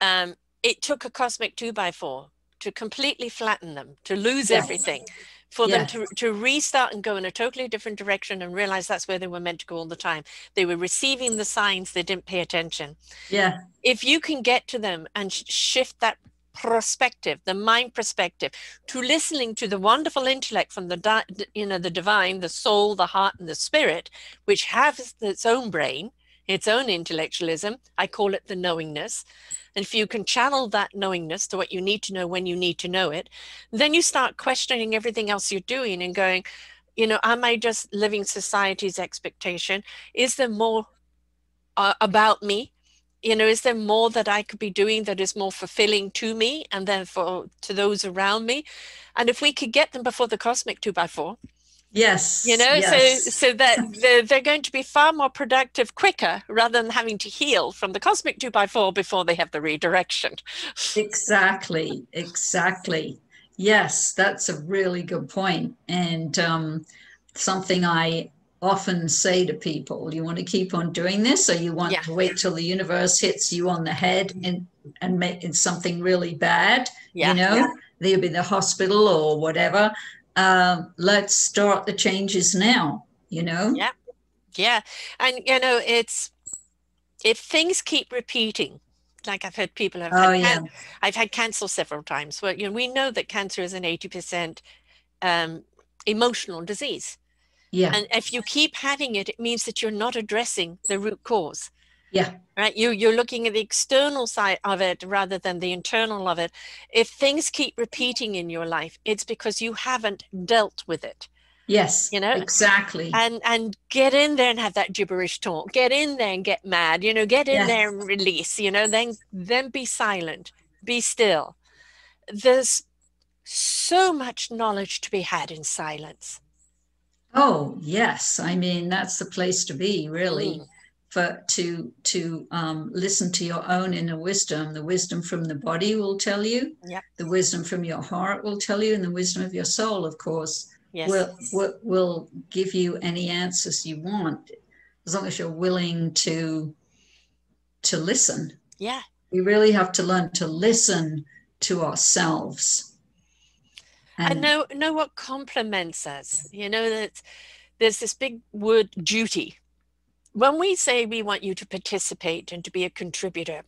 um it took a cosmic two by four to completely flatten them to lose yes. everything for yes. them to, to restart and go in a totally different direction and realize that's where they were meant to go all the time they were receiving the signs they didn't pay attention yeah if you can get to them and shift that perspective, the mind perspective, to listening to the wonderful intellect from the you know the divine, the soul, the heart, and the spirit, which has its own brain, its own intellectualism. I call it the knowingness. And if you can channel that knowingness to what you need to know when you need to know it, then you start questioning everything else you're doing and going, you know, am I just living society's expectation? Is there more uh, about me you know is there more that i could be doing that is more fulfilling to me and then for to those around me and if we could get them before the cosmic two by four yes you know yes. so so that they're, they're going to be far more productive quicker rather than having to heal from the cosmic two by four before they have the redirection exactly exactly yes that's a really good point and um, something i often say to people, you want to keep on doing this, or you want yeah. to wait till the universe hits you on the head and and make it something really bad. Yeah. You know, yeah. they'll be the hospital or whatever. Um, let's start the changes now. You know. Yeah, yeah, and you know it's if things keep repeating. Like I've heard people have. Oh, had yeah. I've had cancer several times. Well, you know, we know that cancer is an eighty percent um, emotional disease yeah. And if you keep having it, it means that you're not addressing the root cause. Yeah. Right. You you're looking at the external side of it rather than the internal of it. If things keep repeating in your life, it's because you haven't dealt with it. Yes. You know? Exactly. And and get in there and have that gibberish talk. Get in there and get mad. You know, get in yes. there and release, you know, then then be silent. Be still. There's so much knowledge to be had in silence Oh yes, I mean that's the place to be, really, mm. For to to um, listen to your own inner wisdom. The wisdom from the body will tell you. Yeah. The wisdom from your heart will tell you, and the wisdom of your soul, of course, yes. will, will will give you any answers you want, as long as you're willing to to listen. Yeah. We really have to learn to listen to ourselves and know know what complements us you know that there's this big word duty when we say we want you to participate and to be a contributor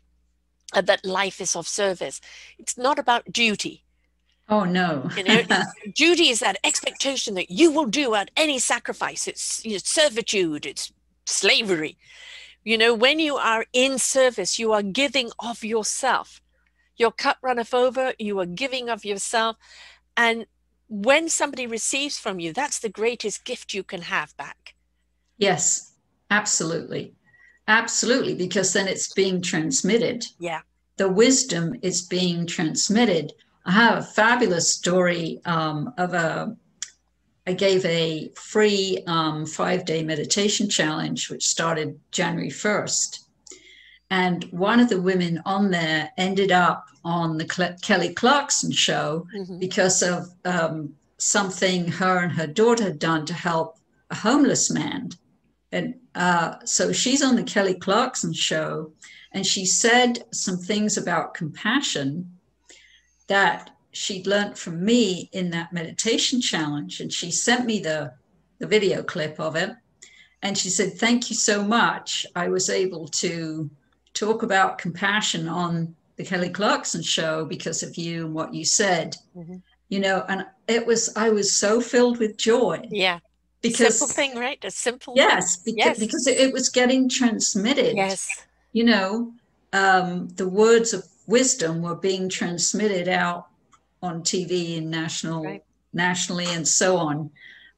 and that life is of service it's not about duty. Oh no. You know duty is that expectation that you will do at any sacrifice. It's you know, servitude it's slavery. You know when you are in service you are giving of yourself. Your cup runneth over you are giving of yourself. And when somebody receives from you, that's the greatest gift you can have back. Yes, absolutely. Absolutely, because then it's being transmitted. Yeah. The wisdom is being transmitted. I have a fabulous story um, of a, I gave a free um, five day meditation challenge, which started January 1st. And one of the women on there ended up on the Kelly Clarkson show mm-hmm. because of um, something her and her daughter had done to help a homeless man. And uh, so she's on the Kelly Clarkson show, and she said some things about compassion that she'd learned from me in that meditation challenge. And she sent me the, the video clip of it. And she said, Thank you so much. I was able to talk about compassion on the Kelly Clarkson show because of you and what you said. Mm-hmm. you know, and it was, I was so filled with joy. Yeah. Because simple thing, right? A simple yes, because, yes. because it was getting transmitted. Yes. You know, um, the words of wisdom were being transmitted out on TV and national Right. nationally and so on.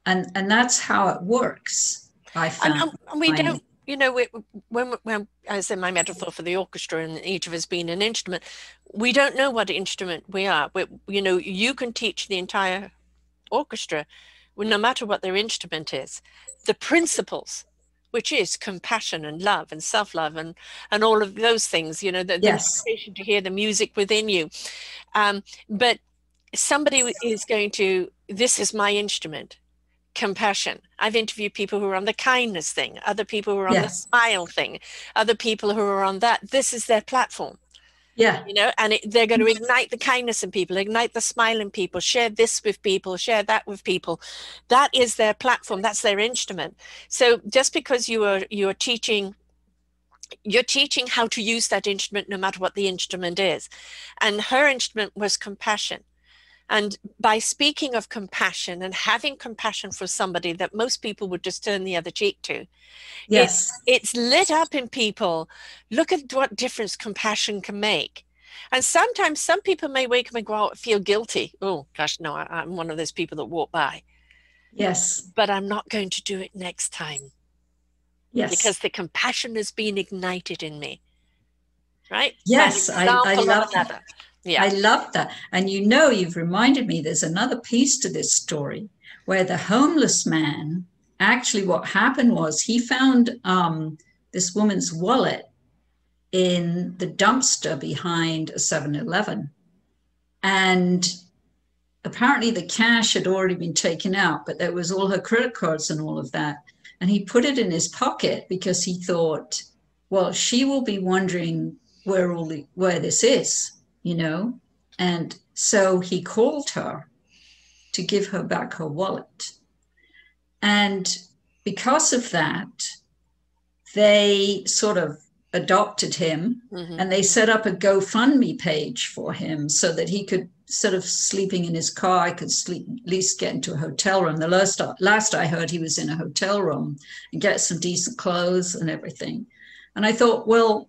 And and that's how it works. I found. and- and we don't, you know, we, when, when I said my metaphor for the orchestra and each of us being an instrument, we don't know what instrument we are. We, you know, you can teach the entire orchestra, well, no matter what their instrument is, the principles, which is compassion and love and self-love and and all of those things. You know, the, the Yes. motivation to hear the music within you. Um, but somebody is going to. This is my instrument compassion. I've interviewed people who are on the kindness thing, other people who are on the smile thing, other people who are on that. This is their platform, Yeah. you know, and it, they're going to ignite the kindness in people, ignite the smile in people, share this with people, share that with people. That is their platform. That's their instrument. So just because you are you are teaching you're teaching how to use that instrument no matter what the instrument is. And her instrument was compassion. And by speaking of compassion and having compassion for somebody that most people would just turn the other cheek to, Yes. it's lit up in people. Look at what difference compassion can make. And sometimes some people may wake up and go oh, out feel guilty. Oh gosh, no, I, I'm one of those people that walk by, Yes. but I'm not going to do it next time Yes. because the compassion has been ignited in me. Right? Yes, I- I love that. Yeah. I love that. And you know, you've reminded me there's another piece to this story where the homeless man actually, what happened was he found um, this woman's wallet in the dumpster behind a 7 Eleven. And apparently the cash had already been taken out, but there was all her credit cards and all of that. And he put it in his pocket because he thought, well, she will be wondering where all the, where this is you know? And so he called her to give her back her wallet. And because of that they sort of adopted him Mhm. and they set up a gofundme page for him so that he could sort of sleeping in his car i could sleep at least get into a hotel room. The last last i heard he was in a hotel room and get some decent clothes and everything. And i thought well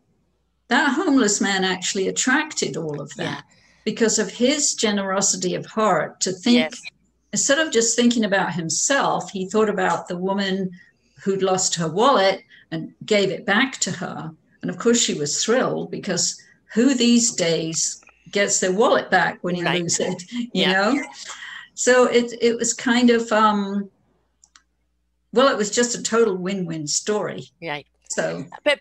that homeless man actually attracted all of that Yeah. because of his generosity of heart to think Yes. instead of just thinking about himself he thought about the woman who'd lost her wallet and gave it back to her and of course she was thrilled because who these days gets their wallet back when you Right. lose it you Yeah. know so it it was kind of um well it was just a total win-win story Right. so But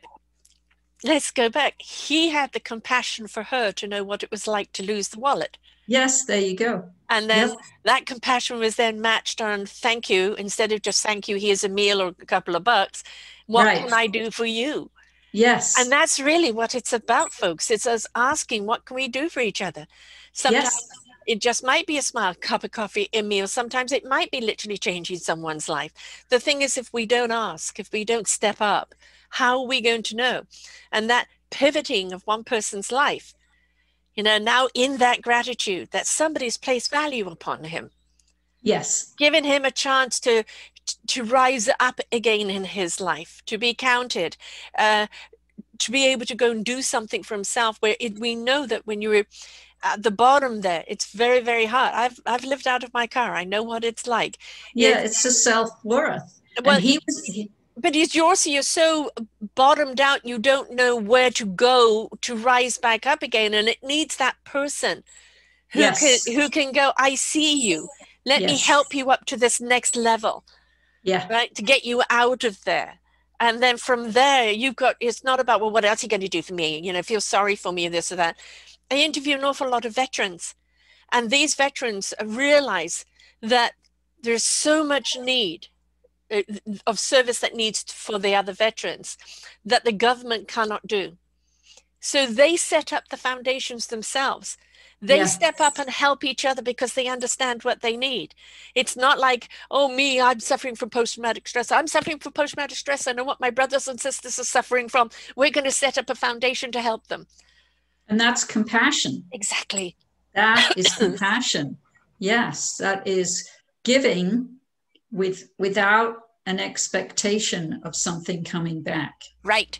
let's go back. He had the compassion for her to know what it was like to lose the wallet. yes there you go And then Yep. that compassion was then matched on thank you instead of just thank you, here's a meal or a couple of bucks. What Right. can I do for you? yes And that's really what it's about, folks. It's us asking, what can we do for each other? Sometimes yes it just might be a smile, cup of coffee, a meal. Sometimes it might be literally changing someone's life. The thing is, if we don't ask, if we don't step up, how are we going to know? And that pivoting of one person's life, you know, now in that gratitude that somebody's placed value upon him, yes giving him a chance to to rise up again in his life, to be counted, uh, to be able to go and do something for himself. Where it, we know that when you're at the bottom there, it's very very hard. I've I've lived out of my car. I know what it's like. yeah It's- it's a self-worth Well, and he was he, but it's yours. You're so bottomed out, you don't know where to go to rise back up again, and it needs that person who Yes. can who can go. I see you. Let me help you up to this next level. yeah right to get you out of there and then from there you've got it's not about well what else are you going to do for me you know feel sorry for me this or that i interview an awful lot of veterans and these veterans realize that there's so much need Uh, of service that needs for the other veterans that the government cannot do. So they set up the foundations themselves. They Yeah. step up and help each other because they understand what they need. It's not like oh me i'm suffering from post-traumatic stress. I'm suffering from post-traumatic stress. I know what my brothers and sisters are suffering from. We're going to set up a foundation to help them. And that's compassion. Exactly. That is compassion. Yes, that is giving with without an expectation of something coming back. Right.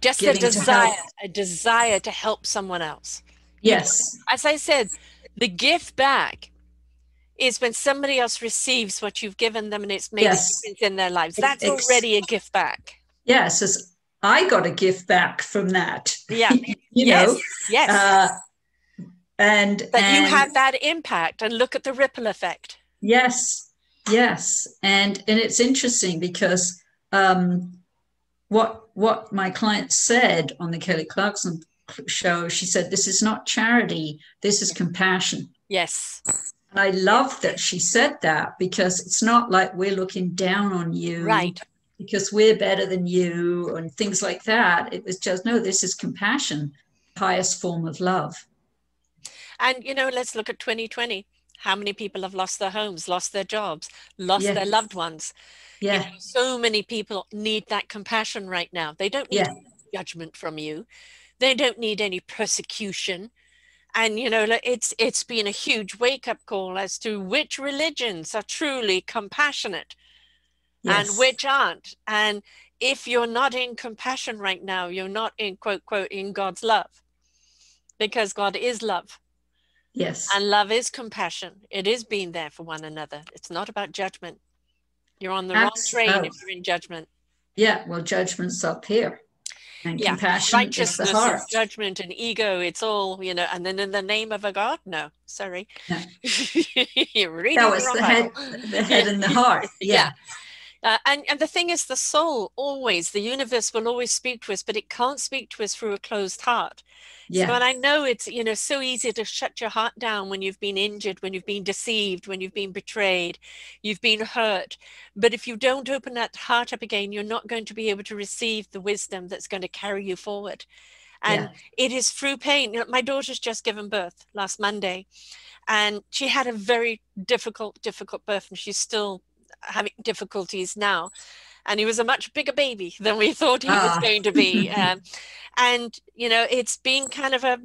Just a desire, a desire to help someone else. Yes. As I said, the gift back is when somebody else receives what you've given them and it's made yes. a difference in their lives. That's Ex- already a gift back. Yes, as I got a gift back from that. Yeah. you yes. know. Yes. Uh, and that and, you have that impact and look at the ripple effect. Yes. Yes. And and it's interesting because um, what what my client said on the Kelly Clarkson show, she said, This is not charity, this is compassion. Yes. And I love that she said that because it's not like we're looking down on you. Right. Because we're better than you and things like that. It was just, no, this is compassion, highest form of love. And, you know, let's look at 2020. How many people have lost their homes, lost their jobs, lost yes. their loved ones? Yeah. You know, so many people need that compassion right now. They don't need yeah. judgment from you. They don't need any persecution. And you know, it's it's been a huge wake up call as to which religions are truly compassionate yes. and which aren't. And if you're not in compassion right now, you're not in quote quote in God's love. Because God is love. Yes. And love is compassion. It is being there for one another. It's not about judgment. You're on the wrong train if you're in judgment. Yeah, well, judgment's up here. And yeah, compassion righteousness, is the heart. judgment, and ego. It's all you know. And then in the name of a God, no, sorry, no. you're reading that was the, the head, the head and the heart. Yeah. yeah. Uh, and, and the thing is, the soul always, the universe will always speak to us, but it can't speak to us through a closed heart. Yeah. So, and I know it's, you know, so easy to shut your heart down when you've been injured, when you've been deceived, when you've been betrayed, you've been hurt. But if you don't open that heart up again, you're not going to be able to receive the wisdom that's going to carry you forward. And yeah. it is through pain. You know, my daughter's just given birth last Monday, and she had a very difficult, difficult birth, and she's still having difficulties now. And he was a much bigger baby than we thought he was ah. going to be. Um, and, you know, it's been kind of a,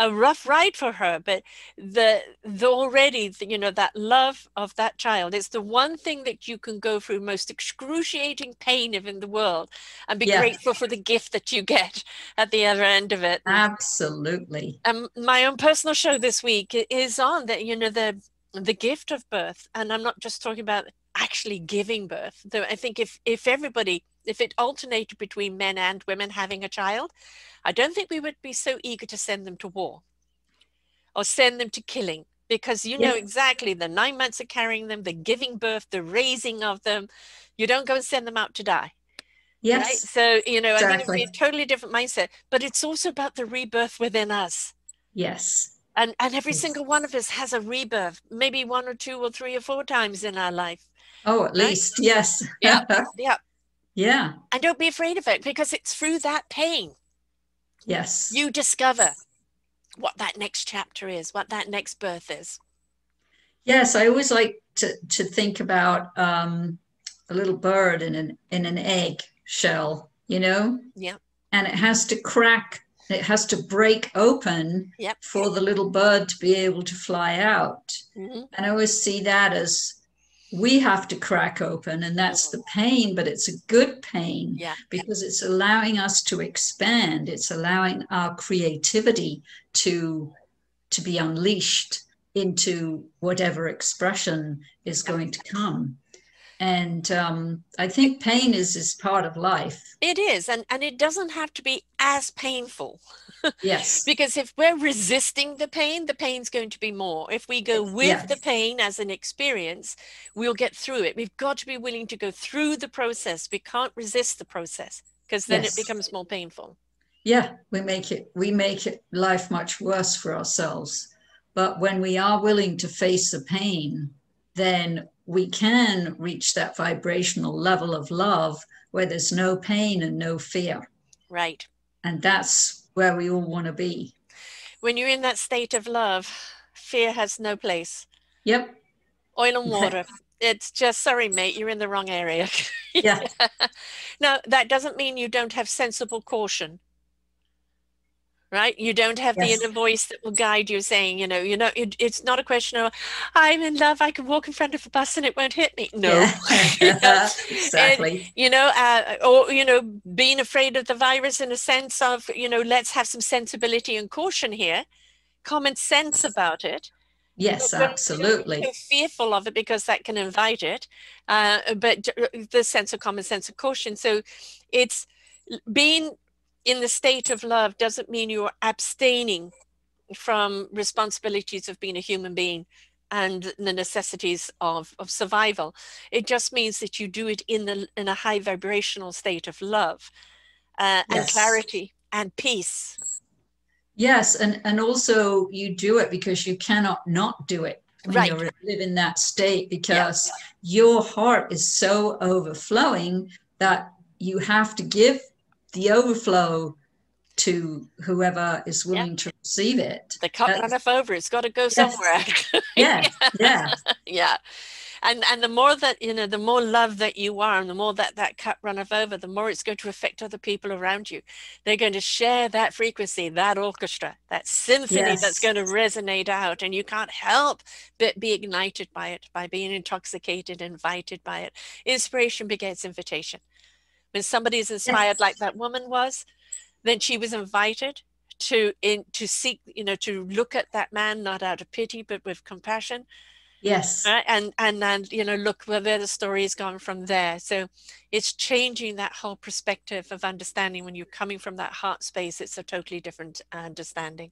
a rough ride for her but the the already you know that love of that child it's the one thing that you can go through most excruciating pain of in the world and be grateful for the gift that you get at the other end of it absolutely and my own personal show this week is on that you know the the gift of birth and i'm not just talking about actually giving birth. Though I think if if everybody if it alternated between men and women having a child, I don't think we would be so eager to send them to war or send them to killing because you know exactly the nine months of carrying them, the giving birth, the raising of them. You don't go and send them out to die. Yes. Right? So, you know, exactly. I think it would be a totally different mindset, but it's also about the rebirth within us. Yes. And, and every yes. single one of us has a rebirth, maybe one or two or three or four times in our life. Oh, at least, right? yes. yeah, yeah. Yeah. And don't be afraid of it because it's through that pain. Yes. You discover what that next chapter is, what that next birth is. Yes, I always like to, to think about um, a little bird in an in an egg shell, you know? Yeah. And it has to crack, it has to break open yep. for the little bird to be able to fly out. Mm-hmm. And I always see that as we have to crack open and that's the pain but it's a good pain yeah. because it's allowing us to expand. It's allowing our creativity to to be unleashed into whatever expression is going to come. And um, i think pain is is part of life. It is and and it doesn't have to be as painful yes because if we're resisting the pain the pain's going to be more if we go with yes. the pain as an experience we'll get through it we've got to be willing to go through the process we can't resist the process because then yes. it becomes more painful yeah we make it we make it life much worse for ourselves but when we are willing to face the pain then we can reach that vibrational level of love where there's no pain and no fear. Right. And that's where we all want to be. When you're in that state of love, fear has no place. Yep. Oil and water. it's just sorry, mate, you're in the wrong area. yeah. now that doesn't mean you don't have sensible caution. Right you don't have yes. the inner voice that will guide you saying you know you know it, it's not a question of i'm in love i can walk in front of a bus and it won't hit me no yeah. exactly and, you know uh, or you know being afraid of the virus in a sense of you know let's have some sensibility and caution here common sense about it Yes, absolutely. So fearful of it because that can invite it, uh, but uh, the sense of common sense of caution. So it's being in the state of love doesn't mean you're abstaining from responsibilities of being a human being and the necessities of, of survival. It just means that you do it in the in a high vibrational state of love uh, yes. and clarity and peace. Yes, and and also you do it because you cannot not do it when right. you live in that state because yeah. your heart is so overflowing that you have to give the overflow to whoever is willing yeah. to receive it. The cup runneth over. It's got to go somewhere. yeah, yeah, yeah. And and the more that you know, the more love that you are, and the more that that cup runneth over, the more it's going to affect other people around you. They're going to share that frequency, that orchestra, that symphony yes. that's going to resonate out, and you can't help but be ignited by it, by being intoxicated, invited by it. Inspiration begets invitation when somebody is inspired yes. like that woman was then she was invited to in to seek you know to look at that man not out of pity but with compassion yes right? and and and you know look where the story has gone from there so it's changing that whole perspective of understanding when you're coming from that heart space it's a totally different uh, understanding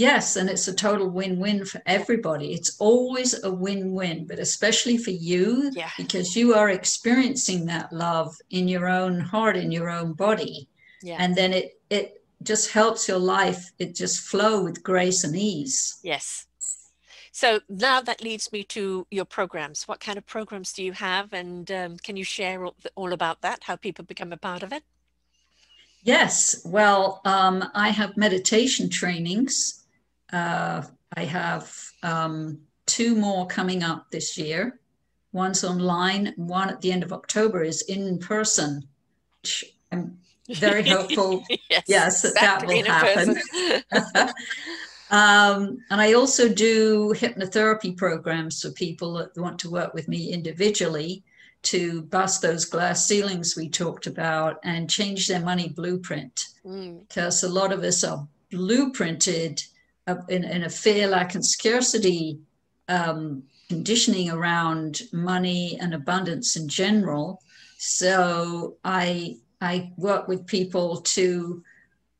Yes, and it's a total win-win for everybody. It's always a win-win, but especially for you yeah. because you are experiencing that love in your own heart, in your own body. Yeah. And then it it just helps your life it just flow with grace and ease. Yes. So now that leads me to your programs. What kind of programs do you have? And um, can you share all, all about that, how people become a part of it? Yes. Well, um, I have meditation trainings uh, I have um, two more coming up this year. One's online, one at the end of October is in person. I'm very hopeful. yes, yes, that, that will happen. um, and I also do hypnotherapy programs for people that want to work with me individually to bust those glass ceilings we talked about and change their money blueprint. Mm. Because a lot of us are blueprinted in, in a fear, lack, and scarcity um, conditioning around money and abundance in general. So I I work with people to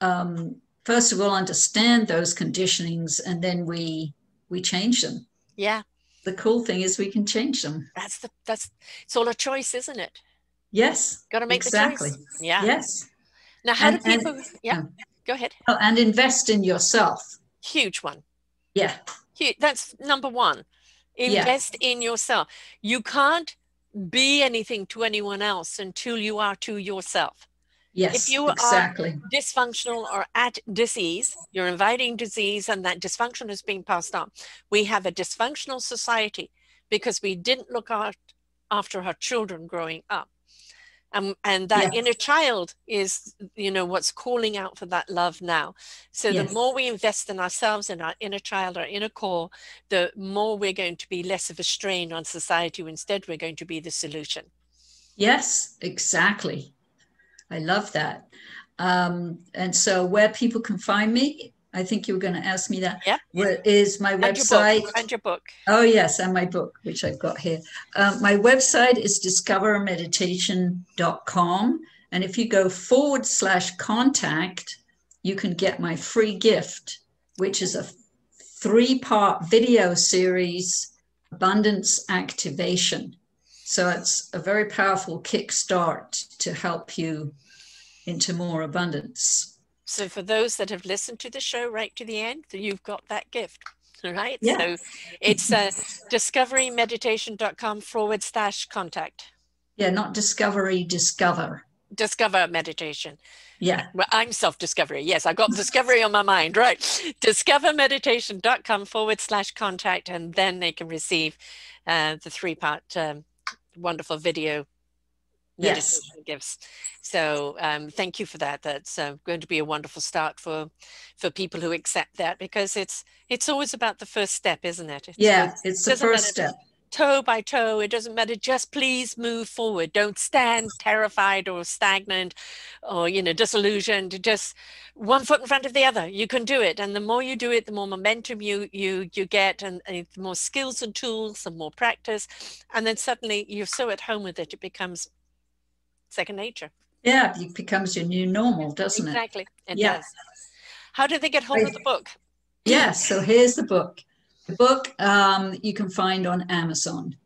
um, first of all understand those conditionings, and then we we change them. Yeah. The cool thing is we can change them. That's the that's it's all a choice, isn't it? Yes. Got to make exactly. the choice. Yeah. Yes. Now, how and, do people? And, yeah. Go ahead. Oh, and invest in yourself huge one. Yeah. Huge. That's number one. Invest yeah. in yourself. You can't be anything to anyone else until you are to yourself. Yes, if you exactly. are dysfunctional or at disease, you're inviting disease and that dysfunction is being passed on. We have a dysfunctional society because we didn't look out after our children growing up and and that yes. inner child is you know what's calling out for that love now. So yes. the more we invest in ourselves and our inner child our inner core the more we're going to be less of a strain on society. Instead we're going to be the solution. Yes exactly. I love that. Um, and so where people can find me I think you were going to ask me that. Yeah. What is my and website? Your and your book. Oh, yes, and my book, which I've got here. Um, my website is discovermeditation.com. And if you go forward slash contact, you can get my free gift, which is a three part video series, Abundance Activation. So it's a very powerful kickstart to help you into more abundance. So for those that have listened to the show right to the end, you've got that gift. Right. Yeah. So it's uh, discoverymeditation.com forward slash contact. Yeah, not discovery, discover. Discover meditation. Yeah. Well, I'm self discovery. Yes, I've got discovery on my mind. Right. Discovermeditation.com forward slash contact. And then they can receive uh, the three part um, wonderful video meditation yes. gives. So um, thank you for that. That's uh, going to be a wonderful start for for people who accept that because it's it's always about the first step, isn't it? It's, yeah, it's, it's the first step toe by toe. It doesn't matter. Just please move forward. Don't stand terrified or stagnant or, you know, disillusioned. Just one foot in front of the other. You can do it. And the more you do it, the more momentum you you you get and, and the more skills and tools and more practice. And then suddenly you're so at home with it, it becomes second nature. Yeah, it becomes your new normal, doesn't exactly. it? Exactly. It yeah. does. How did they get hold of the book? Yeah, so here's the book. The book um, you can find on Amazon.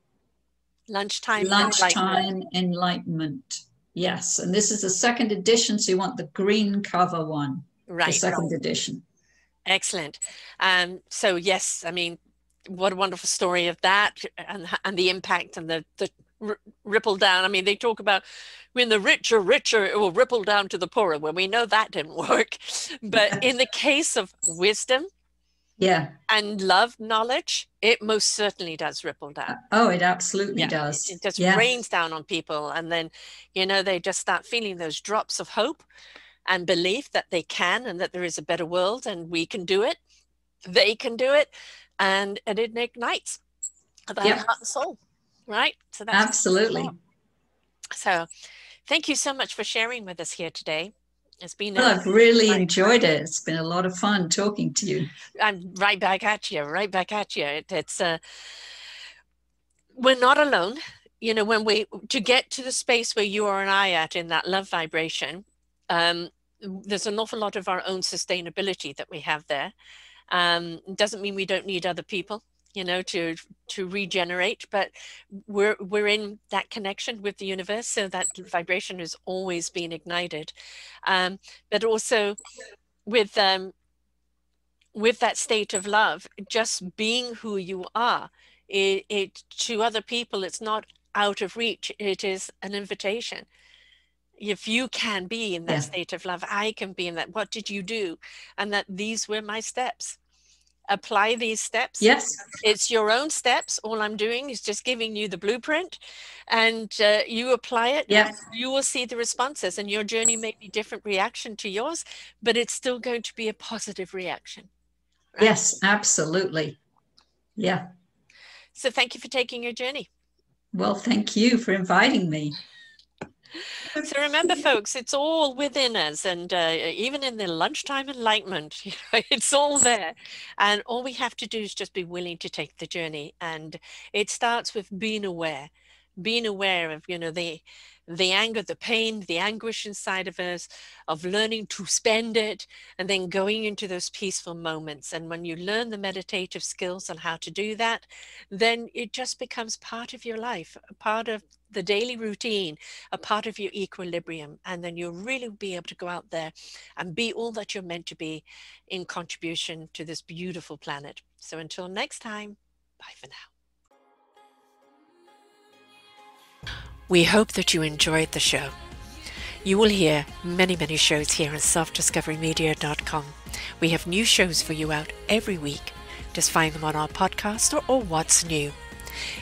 Lunchtime, Lunchtime Enlightenment. Enlightenment. Yes, and this is the second edition, so you want the green cover one. Right. The second edition. Excellent. Um, so yes, I mean, what a wonderful story of that, and and the impact and the the ripple down. I mean, they talk about when the rich are richer, it will ripple down to the poorer. Well, we know that didn't work, but in the case of wisdom, yeah and love knowledge it most certainly does ripple down uh, oh it absolutely yeah, does it, it just yeah. rains down on people and then you know they just start feeling those drops of hope and belief that they can and that there is a better world and we can do it they can do it and, and it ignites that yep. heart and soul right so that's absolutely so thank you so much for sharing with us here today it's been. Well, I've really enjoyed it. It's been a lot of fun talking to you. I'm right back at you. Right back at you. It, it's. Uh, we're not alone. You know, when we to get to the space where you are and I at in that love vibration, um, there's an awful lot of our own sustainability that we have there. Um, doesn't mean we don't need other people you know to to regenerate but we're we're in that connection with the universe so that vibration has always been ignited. Um, but also with um with that state of love just being who you are it, it to other people it's not out of reach it is an invitation. If you can be in that yeah. state of love i can be in that what did you do? And that these were my steps apply these steps. Yes. It's your own steps. All I'm doing is just giving you the blueprint and uh, you apply it. Yeah. You will see the responses and your journey may be different reaction to yours, but it's still going to be a positive reaction. Right? Yes, absolutely. Yeah. So thank you for taking your journey. Well, thank you for inviting me so remember folks it's all within us and uh, even in the lunchtime enlightenment you know, it's all there. And all we have to do is just be willing to take the journey. And it starts with being aware being aware of you know the the anger, the pain, the anguish inside of us, of learning to spend it, and then going into those peaceful moments. And when you learn the meditative skills on how to do that, then it just becomes part of your life, a part of the daily routine, a part of your equilibrium. And then you'll really be able to go out there and be all that you're meant to be in contribution to this beautiful planet. So until next time, bye for now. We hope that you enjoyed the show. You will hear many, many shows here on selfdiscoverymedia.com. We have new shows for you out every week. Just find them on our podcast or, or What's New.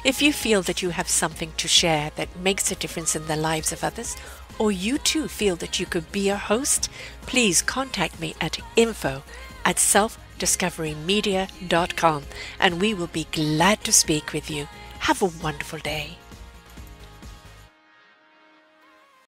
If you feel that you have something to share that makes a difference in the lives of others, or you too feel that you could be a host, please contact me at info at selfdiscoverymedia.com and we will be glad to speak with you. Have a wonderful day.